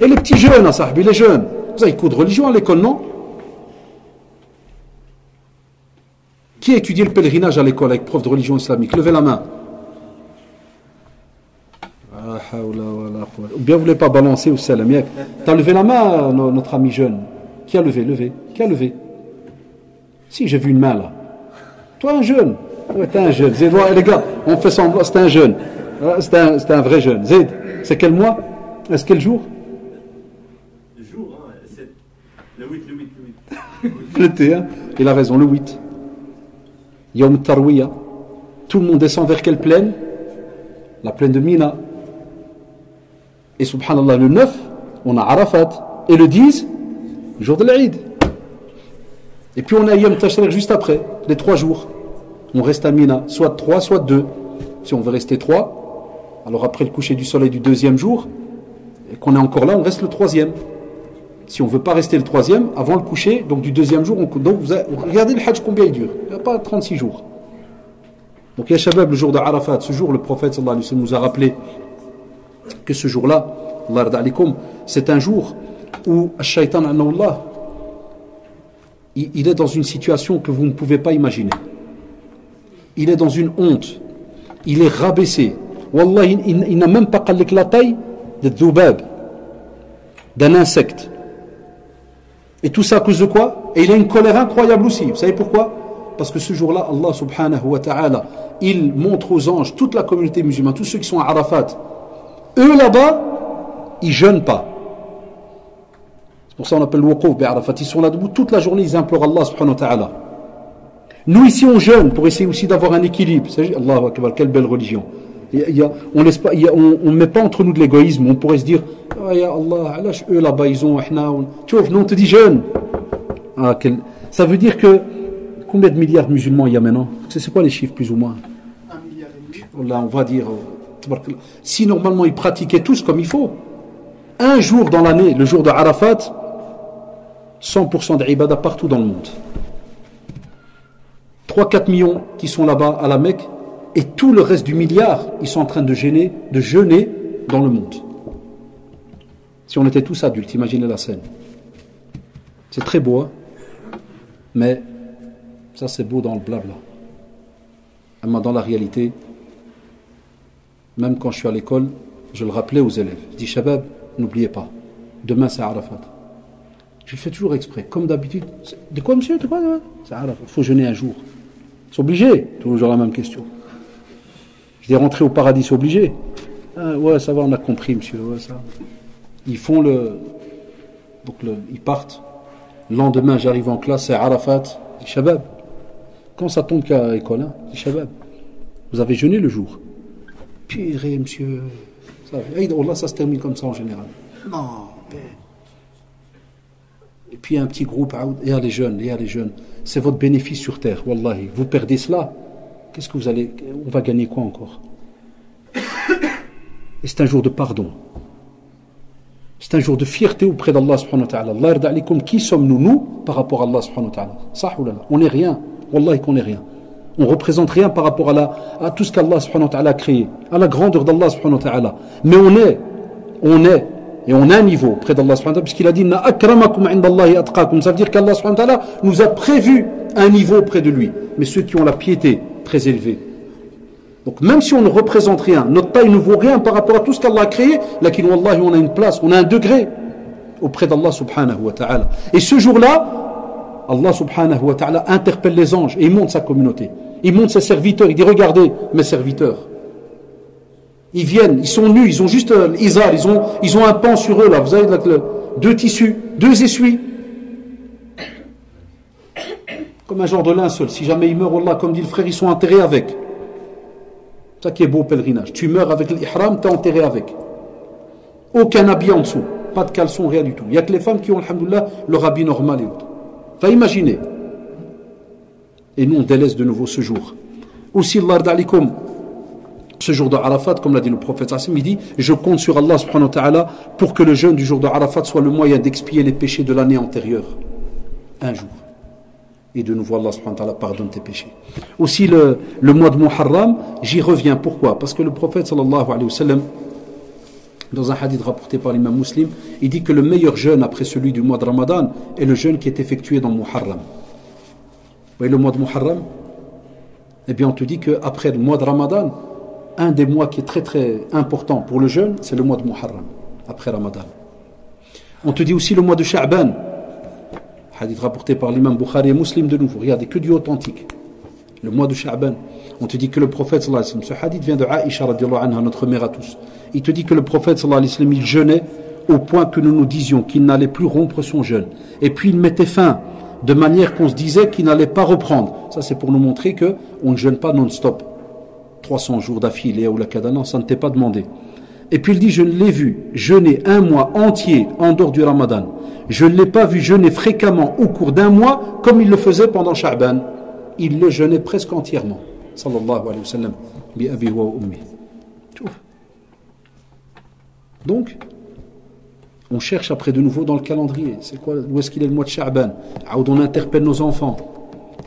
Et les petits jeunes, ah, sahabi, les jeunes. Vous avez cours de religion à l'école, non? Qui a étudié le pèlerinage à l'école avec prof de religion islamique? Levez la main. Ou bien vous ne voulez pas balancer au salam. Tu as levé la main, notre ami jeune. Qui a levé Levé. Qui a levé? Si, j'ai vu une main là. Toi, un jeune. Ouais, t'es un jeune. Zed, les gars, on fait semblant, c'est un jeune. C'est un, un, vrai jeune. Zed, c'est quel mois? Est-ce quel jour? Le jour, hein, c'est le 8, le 8, le 8. L'été, hein Il a raison, le 8. Yom Tarwiya. Tout le monde descend vers quelle plaine? La plaine de Mina. Et subhanallah, le 9, on a Arafat. Et le 10, le jour de l'Aïd. Et puis on a Yom juste après, les trois jours. On reste à Mina, soit trois, soit deux. Si on veut rester trois, alors après le coucher du soleil du deuxième jour, et qu'on est encore là, on reste le troisième. Si on ne veut pas rester le troisième, avant le coucher, donc du deuxième jour, on, donc vous regardez le Hajj combien il dure? Il n'y a pas 36 jours. Donc il y a Shabab le jour de Arafat, ce jour le prophète nous a rappelé que ce jour-là, c'est un jour où Shaitan il, il est dans une situation que vous ne pouvez pas imaginer. Il est dans une honte. Il est rabaissé. Wallah, il, n'a même pas la taille de dhubab, d'un insecte. Et tout ça à cause de quoi? Et il a une colère incroyable aussi. Vous savez pourquoi? Parce que ce jour-là, Allah subhanahu wa ta'ala, il montre aux anges, toute la communauté musulmane, tous ceux qui sont à Arafat, eux là-bas, ils jeûnent pas. Pour ça qu'on appelle le Arafat. Ils sont là debout toute la journée, ils implorent Allah subhanahu wa ta'ala. Nous ici on jeûne pour essayer aussi d'avoir un équilibre. Allah Akbar, quelle belle religion. on ne met pas entre nous de l'égoïsme. On pourrait se dire, ah, ya Allah, eux là-bas ils ont, tu vois, non, on te dit jeûne. Ah, ça veut dire que combien de milliards de musulmans il y a maintenant? C'est quoi les chiffres plus ou moins? Un milliard et demi. Là, on va dire si normalement ils pratiquaient tous comme il faut, un jour dans l'année, le jour de Arafat, 100% d'ibada partout dans le monde. 3-4 millions qui sont là-bas à la Mecque, et tout le reste du milliard, ils sont en train de, gêner, de jeûner dans le monde. Si on était tous adultes, imaginez la scène. C'est très beau, hein mais ça c'est beau dans le blabla. Dans la réalité, même quand je suis à l'école, je le rappelais aux élèves. Je dis, Shabab, n'oubliez pas, demain c'est Arafat. Je fais toujours exprès, comme d'habitude. De quoi, monsieur De quoi Arafat. Il faut jeûner un jour. C'est obligé. Toujours la même question. Je dis, rentrer au paradis, c'est obligé. Ah, ouais, ça va, on a compris, monsieur. ça. Ils font le. Donc, ils partent. Le lendemain, j'arrive en classe, c'est Arafat. Dis, Shabab, quand ça tombe qu'à l'école, hein, dis, Shabab, vous avez jeûné le jour Purée, monsieur. Ça, ça se termine comme ça en général. Non, Et puis un petit groupe, il y a les jeunes, il y a les jeunes. C'est votre bénéfice sur terre, wallahi. Vous perdez cela, qu'est-ce que vous allez. On va gagner quoi encore? Et c'est un jour de pardon. C'est un jour de fierté auprès d'Allah subhanahu wa ta'ala. Qui sommes-nous, nous, par rapport à Allah subhanahu wa On n'est rien. Wallahi qu'on n'est rien. On ne représente rien par rapport à, la, à tout ce qu'Allah a créé, à la grandeur d'Allah Mais on est, on est, et on a un niveau près d'Allah puisqu'il a dit Ça veut dire qu'Allah nous a prévu un niveau près de lui. Mais ceux qui ont la piété très élevée. Donc même si on ne représente rien, notre taille ne vaut rien par rapport à tout ce qu'Allah a créé, là, on a une place, on a un degré. auprès d'Allah subhanahu wa ta'ala. Et ce jour-là, Allah subhanahu wa ta'ala interpelle les anges et il monte sa communauté. Il monte ses serviteurs, il dit regardez mes serviteurs. Ils viennent, ils sont nus, ils ont juste euh, ils ont, ils ont un pan sur eux là, vous avez deux tissus, deux essuies. Comme un genre de linceul. Si jamais ils meurent, Allah, comme dit le frère, ils sont enterrés avec. Ça qui est beau au pèlerinage. Tu meurs avec l'ihram, tu es enterré avec. Aucun habit en dessous. Pas de caleçon, rien du tout. Il n'y a que les femmes qui ont, alhamdoulilah, leur habit normal et autres. Enfin, imaginez. Et nous, on délaisse de nouveau ce jour. Aussi, Allah ce jour de Arafat, comme l'a dit le prophète il dit Je compte sur Allah subhanahu wa pour que le jeûne du jour de Arafat soit le moyen d'expier les péchés de l'année antérieure. Un jour. Et de nouveau, Allah subhanahu wa pardonne tes péchés. Aussi, le, mois de Muharram, j'y reviens. Pourquoi? Parce que le prophète sallallahu alayhi wa dans un hadith rapporté par l'imam muslim, il dit que le meilleur jeûne après celui du mois de Ramadan est le jeûne qui est effectué dans Muharram. Vous voyez le mois de Muharram? Eh bien, on te dit qu'après le mois de Ramadan, un des mois qui est très très important pour le jeûne, c'est le mois de Muharram, après Ramadan. On te dit aussi le mois de Sha'ban, hadith rapporté par l'imam Bukhari et Muslim de nouveau, regardez, que du authentique. Le mois de Sha'ban, on te dit que le prophète, sallallahu alayhi wa sallam, ce hadith vient de Aisha, anha, notre mère à tous. Il te dit que le prophète, sallallahu alayhi wa sallam, il jeûnait au point que nous nous disions qu'il n'allait plus rompre son jeûne. Et puis il mettait fin de manière qu'on se disait qu'il n'allait pas reprendre. Ça, c'est pour nous montrer que on ne jeûne pas non-stop. 300 jours d'affilée ou la ça ne t'est pas demandé. Et puis il dit, je l'ai vu jeûner un mois entier en dehors du ramadan. Je ne l'ai pas vu jeûner fréquemment au cours d'un mois comme il le faisait pendant Sha'ban. Il le jeûnait presque entièrement. Sallallahu alayhi wa sallam. Bi abi. Donc, on cherche après de nouveau dans le calendrier. C'est quoi Où est-ce qu'il est le mois de Sha'ban? On interpelle nos enfants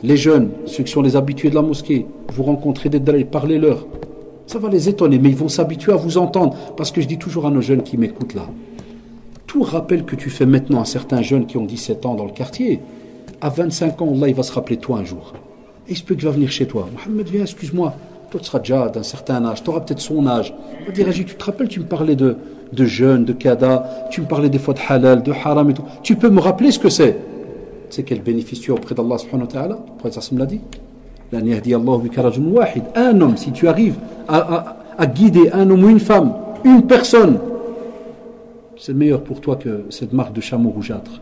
les jeunes, ceux qui sont les habitués de la mosquée, vous rencontrez des drôles, parlez-leur. Ça va les étonner, mais ils vont s'habituer à vous entendre. Parce que je dis toujours à nos jeunes qui m'écoutent là, tout rappel que tu fais maintenant à certains jeunes qui ont 17 ans dans le quartier, à 25 ans, Allah, il va se rappeler toi un jour. Et il se peut qu'il va venir chez toi. Mohamed, viens, excuse-moi. Toi, tu seras déjà d'un certain âge. Tu auras peut-être son âge. Va dire, tu te rappelles, tu me parlais de, de jeûne, de kada, tu me parlais des fois de halal, de haram et tout. Tu peux me rappeler ce que c'est? C'est quel bénéfice tu as auprès d'Allah subhanahu wa ta'ala? Le prophète l'a dit? Un homme, si tu arrives à, guider un homme ou une femme, une personne, c'est meilleur pour toi que cette marque de chameau rougeâtre.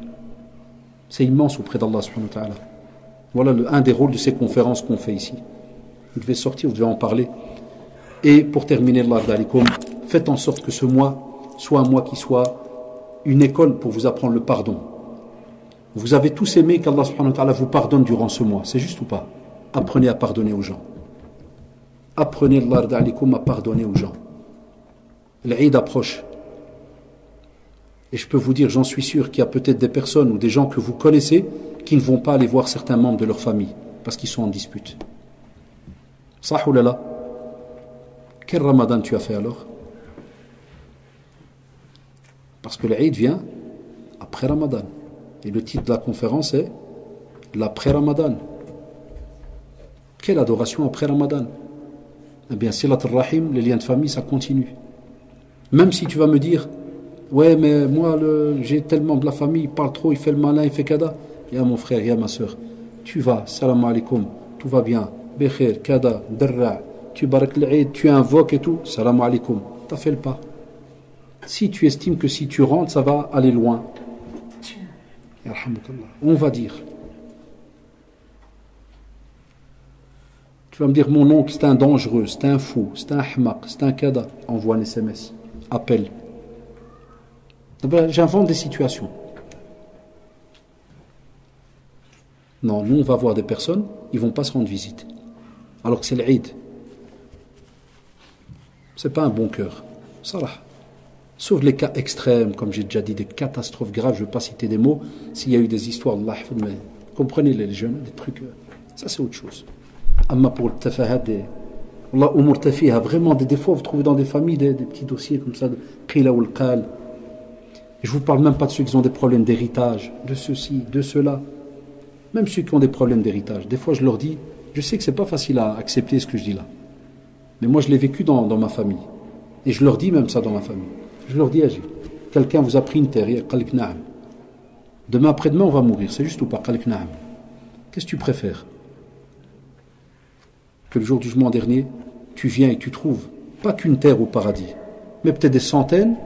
C'est immense auprès d'Allah subhanahu wa ta'ala. Voilà un des rôles de ces conférences qu'on fait ici. Vous devez sortir, vous devez en parler. Et pour terminer, faites en sorte que ce mois soit un mois qui soit une école pour vous apprendre le pardon. Vous avez tous aimé qu'Allah vous pardonne durant ce mois. C'est juste ou pas? Apprenez à pardonner aux gens. Apprenez à pardonner aux gens. L'Aïd approche. Et je peux vous dire, j'en suis sûr qu'il y a peut-être des personnes ou des gens que vous connaissez qui ne vont pas aller voir certains membres de leur famille parce qu'ils sont en dispute. là Quel ramadan tu as fait alors? Parce que l'Aïd vient après ramadan. Et le titre de la conférence est L'après-Ramadan. Quelle adoration après Ramadan Eh bien, Silat rahim les liens de famille, ça continue. Même si tu vas me dire, ouais, mais moi, j'ai tellement de la famille, il parle trop, il fait le malin, il fait kada. a mon frère, a ma soeur, tu vas, salam alaikum, tout va bien, bekhir, kada, derra, tu barak tu invoques et tout, salam alaikum, t'as fait le pas. Si tu estimes que si tu rentres, ça va aller loin, on va dire. Tu vas me dire mon oncle c'est un dangereux, c'est un fou, c'est un hmaq, c'est un kada. Envoie un SMS, appelle. J'invente des situations. Non, nous on va voir des personnes, ils vont pas se rendre visite. Alors que c'est l'Eid. C'est pas un bon cœur. Salah. Sauf les cas extrêmes, comme j'ai déjà dit, des catastrophes graves, je ne veux pas citer des mots, s'il y a eu des histoires de mais comprenez les jeunes, des trucs, euh, ça c'est autre chose. Amma pour le tafahad, Allah umur vraiment des défauts, vous trouvez dans des familles des, petits dossiers comme ça, de qila ou qal. Je vous parle même pas de ceux qui ont des problèmes d'héritage, de ceci, de cela. Même ceux qui ont des problèmes d'héritage. Des fois, je leur dis, je sais que c'est pas facile à accepter ce que je dis là. Mais moi, je l'ai vécu dans ma famille. Et je leur dis même ça dans ma famille. Je leur dis, agis. quelqu'un vous a pris une terre, demain après-demain on va mourir, c'est juste ou pas Qu'est-ce que tu préfères? Que le jour du jugement dernier, tu viens et tu trouves pas qu'une terre au paradis, mais peut-être des centaines,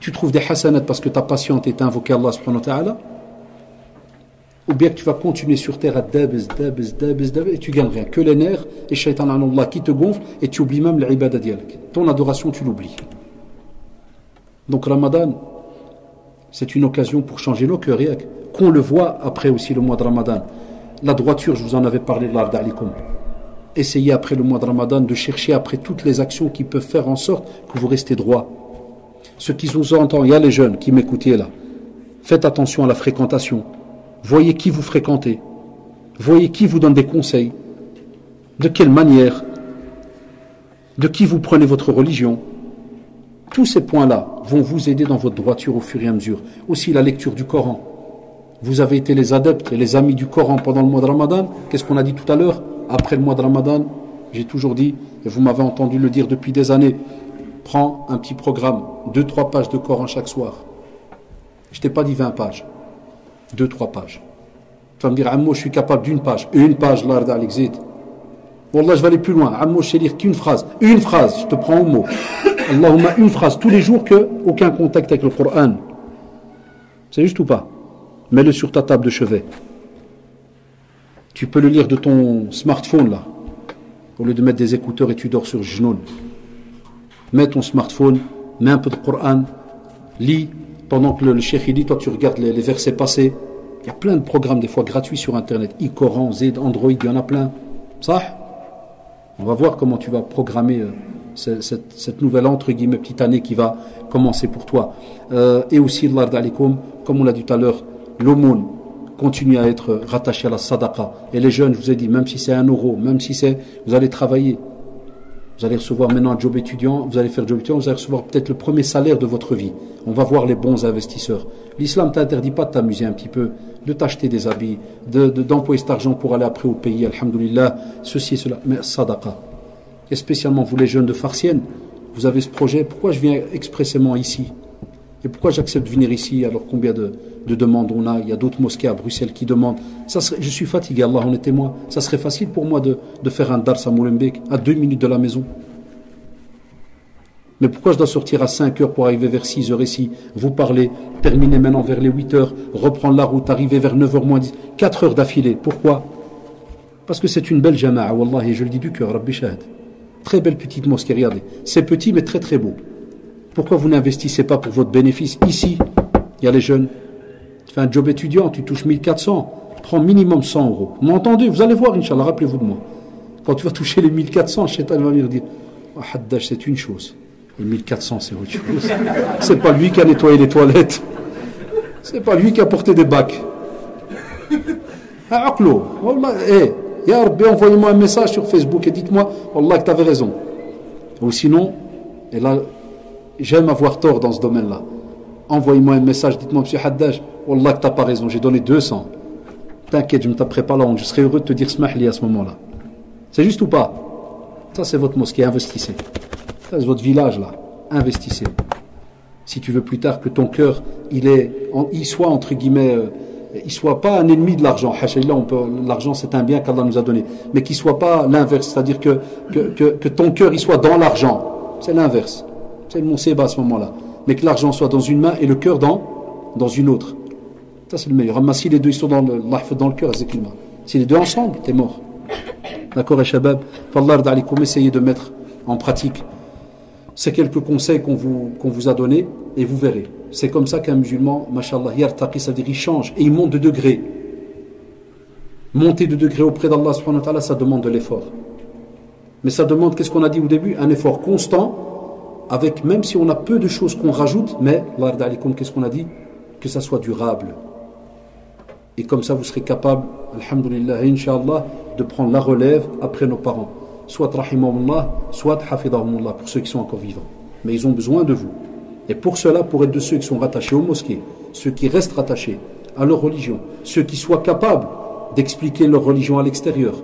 tu trouves des hasanats parce que ta patiente est invoqué Allah subhanahu wa ta'ala, ou bien que tu vas continuer sur terre à dabez, dabez, dabez, dabez, et tu gagnes rien. Que les nerfs et shaitan Allah qui te gonfle et tu oublies même l'ibada dialek. Ton adoration, tu l'oublies. Donc Ramadan, c'est une occasion pour changer nos cœurs. Qu'on le voit après aussi le mois de Ramadan. La droiture, je vous en avais parlé de l'art Essayez après le mois de Ramadan de chercher après toutes les actions qui peuvent faire en sorte que vous restez droit. Ceux qui vous entendent, il y a les jeunes qui m'écoutaient là. Faites attention à la fréquentation. Voyez qui vous fréquentez. Voyez qui vous donne des conseils. De quelle manière. De qui vous prenez votre religion. Tous ces points-là vont vous aider dans votre droiture au fur et à mesure. Aussi la lecture du Coran. Vous avez été les adeptes et les amis du Coran pendant le mois de Ramadan. Qu'est-ce qu'on a dit tout à l'heure Après le mois de Ramadan, j'ai toujours dit, et vous m'avez entendu le dire depuis des années, prends un petit programme, deux, trois pages de Coran chaque soir. Je t'ai pas dit 20 pages deux, trois pages. Tu vas me dire, Ammo, je suis capable d'une page. Une page, l'art d'Alexid. Wallah, je vais aller plus loin. Ammo, je sais lire qu'une phrase. Une phrase, je te prends au mot. Allahumma, une phrase tous les jours que aucun contact avec le Coran. C'est juste ou pas? Mets-le sur ta table de chevet. Tu peux le lire de ton smartphone là. Au lieu de mettre des écouteurs et tu dors sur genou. Mets ton smartphone, mets un peu de Coran, lis pendant que le, cheikh dit, toi tu regardes les, versets passés. Il y a plein de programmes des fois gratuits sur Internet. e-Coran, Z, Android, il y en a plein. Ça On va voir comment tu vas programmer euh, cette, nouvelle entre guillemets petite année qui va commencer pour toi. Euh, et aussi, comme on l'a dit tout à l'heure, l'aumône continue à être rattaché à la sadaqa. Et les jeunes, je vous ai dit, même si c'est un euro, même si c'est, vous allez travailler, vous allez recevoir maintenant un job étudiant, vous allez faire job étudiant, vous allez recevoir peut-être le premier salaire de votre vie. On va voir les bons investisseurs. L'islam t'interdit pas de t'amuser un petit peu, de t'acheter des habits, d'employer cet argent pour aller après au pays, alhamdulillah, ceci et cela. Mais sadaqa. Et spécialement vous les jeunes de Farsienne, vous avez ce projet, pourquoi je viens expressément ici? Et pourquoi j'accepte de venir ici alors combien de, demandes on a? Il y a d'autres mosquées à Bruxelles qui demandent. Je suis fatigué, Allah en est témoin. Ça serait facile pour moi de, faire un dars à Molenbeek, à deux minutes de la maison. Mais pourquoi je dois sortir à 5 heures pour arriver vers 6 heures ici, vous parler, terminer maintenant vers les 8 heures, reprendre la route, arriver vers 9 heures moins 10, 4 heures d'affilée. Pourquoi? Parce que c'est une belle jama'a, wallah, et je le dis du cœur, Rabbi Shahad. Très belle petite mosquée, regardez. C'est petit mais très très beau. Pourquoi vous n'investissez pas pour votre bénéfice Ici, il y a les jeunes. Tu fais un job étudiant, tu touches 1400, prends minimum 100 euros. Vous m'entendez? Vous allez voir, Inch'Allah, rappelez-vous de moi. Quand tu vas toucher les 1400, Shaitan va venir dire oh, Haddash, c'est une chose. Les 1400, c'est autre chose. C'est pas lui qui a nettoyé les toilettes. C'est pas lui qui a porté des bacs. Ah, eh, envoyez-moi un message sur Facebook et dites-moi, Allah, que tu raison. Ou sinon, et là, j'aime avoir tort dans ce domaine-là. Envoyez-moi un message, dites-moi, monsieur Haddaj, Wallah que t'as pas raison, j'ai donné 200. T'inquiète, je ne taperai pas la honte, je serais heureux de te dire smahli à ce moment-là. C'est juste ou pas? Ça, c'est votre mosquée, investissez. Ça, c'est votre village, là. Investissez. Si tu veux plus tard que ton cœur, il, est, il soit, entre guillemets, euh, il soit pas un ennemi de l'argent. L'argent, c'est un bien qu'Allah nous a donné. Mais qu'il soit pas l'inverse, c'est-à-dire que, que, ton cœur, il soit dans l'argent. C'est l'inverse. C'est le monseba à ce moment-là. Mais que l'argent soit dans une main et le cœur dans, dans une autre. Ça, c'est le meilleur. Si les deux ils sont dans le, dans le cœur, Si les deux ensemble, t'es mort. D'accord, Shabab? Fallah essayez de mettre en pratique ces quelques conseils qu'on vous, a donnés et vous verrez. C'est comme ça qu'un musulman, mashallah, yartaqi, ça veut dire il change et il monte de degré. Monter de degré auprès d'Allah, ça demande de l'effort. Mais ça demande, qu'est-ce qu'on a dit au début? Un effort constant avec, même si on a peu de choses qu'on rajoute, mais, qu'est-ce qu'on a dit? Que ça soit durable. Et comme ça, vous serez capable, alhamdulillah, inshallah, de prendre la relève après nos parents. Soit rahimahumullah, soit hafidahumullah, pour ceux qui sont encore vivants. Mais ils ont besoin de vous. Et pour cela, pour être de ceux qui sont rattachés aux mosquées, ceux qui restent rattachés à leur religion, ceux qui soient capables d'expliquer leur religion à l'extérieur.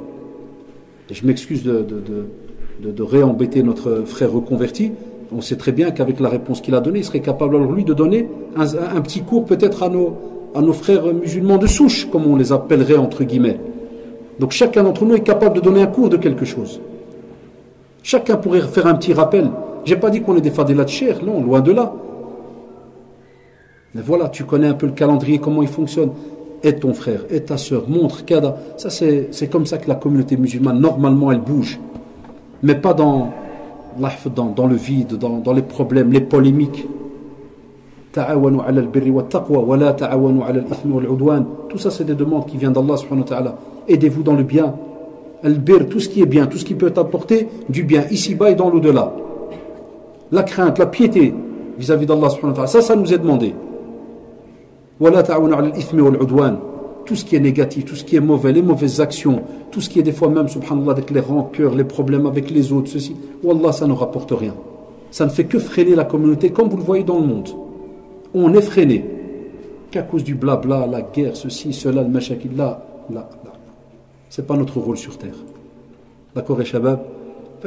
Et je m'excuse de, réembêter notre frère reconverti, on sait très bien qu'avec la réponse qu'il a donnée, il serait capable alors lui de donner un, petit cours peut-être à nos frères musulmans de souche, comme on les appellerait entre guillemets. Donc chacun d'entre nous est capable de donner un cours de quelque chose. Chacun pourrait faire un petit rappel. J'ai pas dit qu'on est des fadilat de chair, non, loin de là. Mais voilà, tu connais un peu le calendrier, comment il fonctionne. Aide ton frère, aide ta soeur, montre, kada. Ça, c'est comme ça que la communauté musulmane, normalement, elle bouge. Mais pas dans, dans, dans le vide, dans, dans les problèmes, les polémiques. Tout ça, c'est des demandes qui viennent d'Allah subhanahu wa ta'ala. Aidez-vous dans le bien. Al-bir, tout ce qui est bien, tout ce qui peut t'apporter du bien, ici-bas et dans l'au-delà. La crainte, la piété vis-à-vis d'Allah subhanahu wa ta'ala. Ça, ça nous est demandé. Tout ce qui est négatif, tout ce qui est mauvais, les mauvaises actions, tout ce qui est des fois même, subhanallah, avec les rancœurs, les problèmes avec les autres, ceci, Wallah, ça ne rapporte rien. Ça ne fait que freiner la communauté, comme vous le voyez dans le monde. On est freiné. Qu'à cause du blabla, la guerre, ceci, cela, le machakil, là, là, là. C'est pas notre rôle sur terre. D'accord, et Shabab?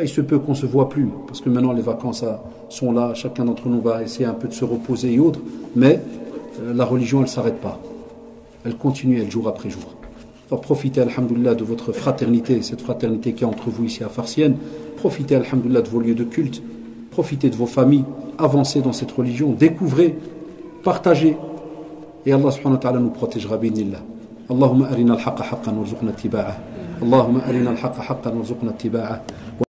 Il se peut qu'on ne se voit plus, parce que maintenant les vacances sont là, chacun d'entre nous va essayer un peu de se reposer et autres, mais euh, la religion, elle ne s'arrête pas. Elle continue, elle, jour après jour. Enfin, profitez, alhamdoulilah, de votre fraternité, cette fraternité qui est entre vous ici à Farsienne. Profitez, alhamdoulilah, de vos lieux de culte. Profitez de vos familles. Avancez dans cette religion. Découvrez. Partagez. Et Allah subhanahu wa ta'ala nous protégera, binillah. اللهم أرنا الحق حقا وارزقنا اتباعه. اللهم أرنا الحق حقا وارزقنا اتباعه.